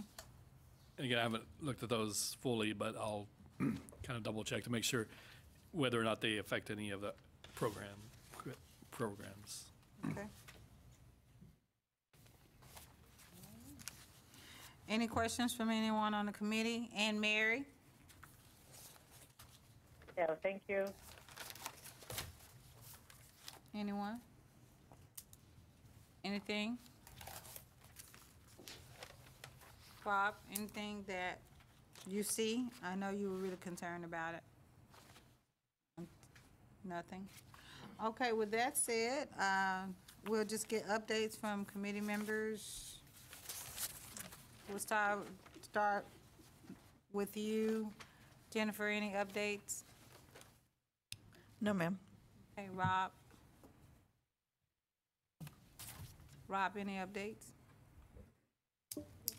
S2: And Again, I haven't looked at those fully, but I'll kind of double check to make sure whether or not they affect any of the program, programs.
S1: Okay. Any questions from anyone on the committee? And Mary?
S15: No, thank you.
S1: Anyone? Anything? Bob, anything that you see? I know you were really concerned about it. Nothing? Okay, with that said, um, we'll just get updates from committee members. We'll start, start with you. Jennifer, any updates?
S12: No, ma'am.
S1: Hey, Rob? Rob, any updates?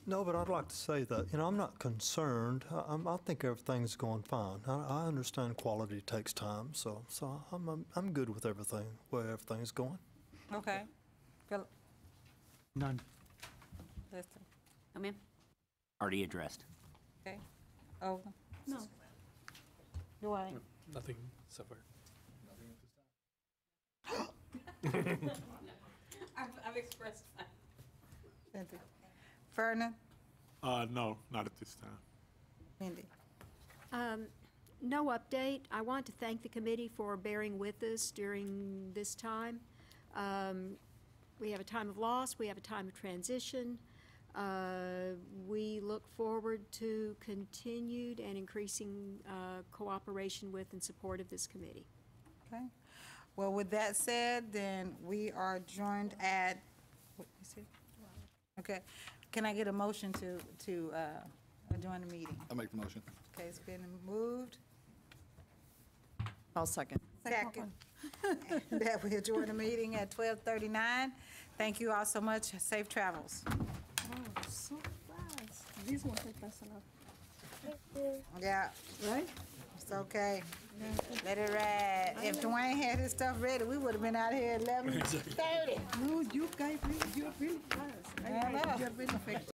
S11: No, but I'd like to say that, you know, I'm not concerned. I, I'm, I think everything's going fine. I, I understand quality takes time, so, so I'm, I'm, I'm good with everything, where everything's going.
S1: Okay. Philip?
S10: None.
S1: Lester?
S5: Come in.
S8: Already addressed.
S1: Okay. Oh,
S5: No.
S1: Dwayne?
S2: Nothing so far.
S5: I've, I've expressed my.
S1: Cynthia? Vernon?
S14: Uh, no, not at this time.
S1: Mindy?
S13: Um, No update. I want to thank the committee for bearing with us during this time. Um, We have a time of loss, we have a time of transition. Uh, We look forward to continued and increasing uh, cooperation with and support of this committee.
S1: Okay. Well, with that said, then we are joined at, what is it? Okay. Can I get a motion to, to uh, adjourn the meeting?
S6: I'll make the motion.
S1: Okay, it's been moved.
S12: I'll second.
S1: Second. That we adjourn the meeting at 12:39. Thank you all so much. Safe travels.
S7: Oh, so fast. This one take us a lot.
S1: Yeah,
S7: Right?
S1: it's okay. Let it ride. If Dwayne had his stuff ready, we would have been out here at 11:30.
S7: No, you guys, really, you're really fast. I-
S1: I know.
S7: You're really effective.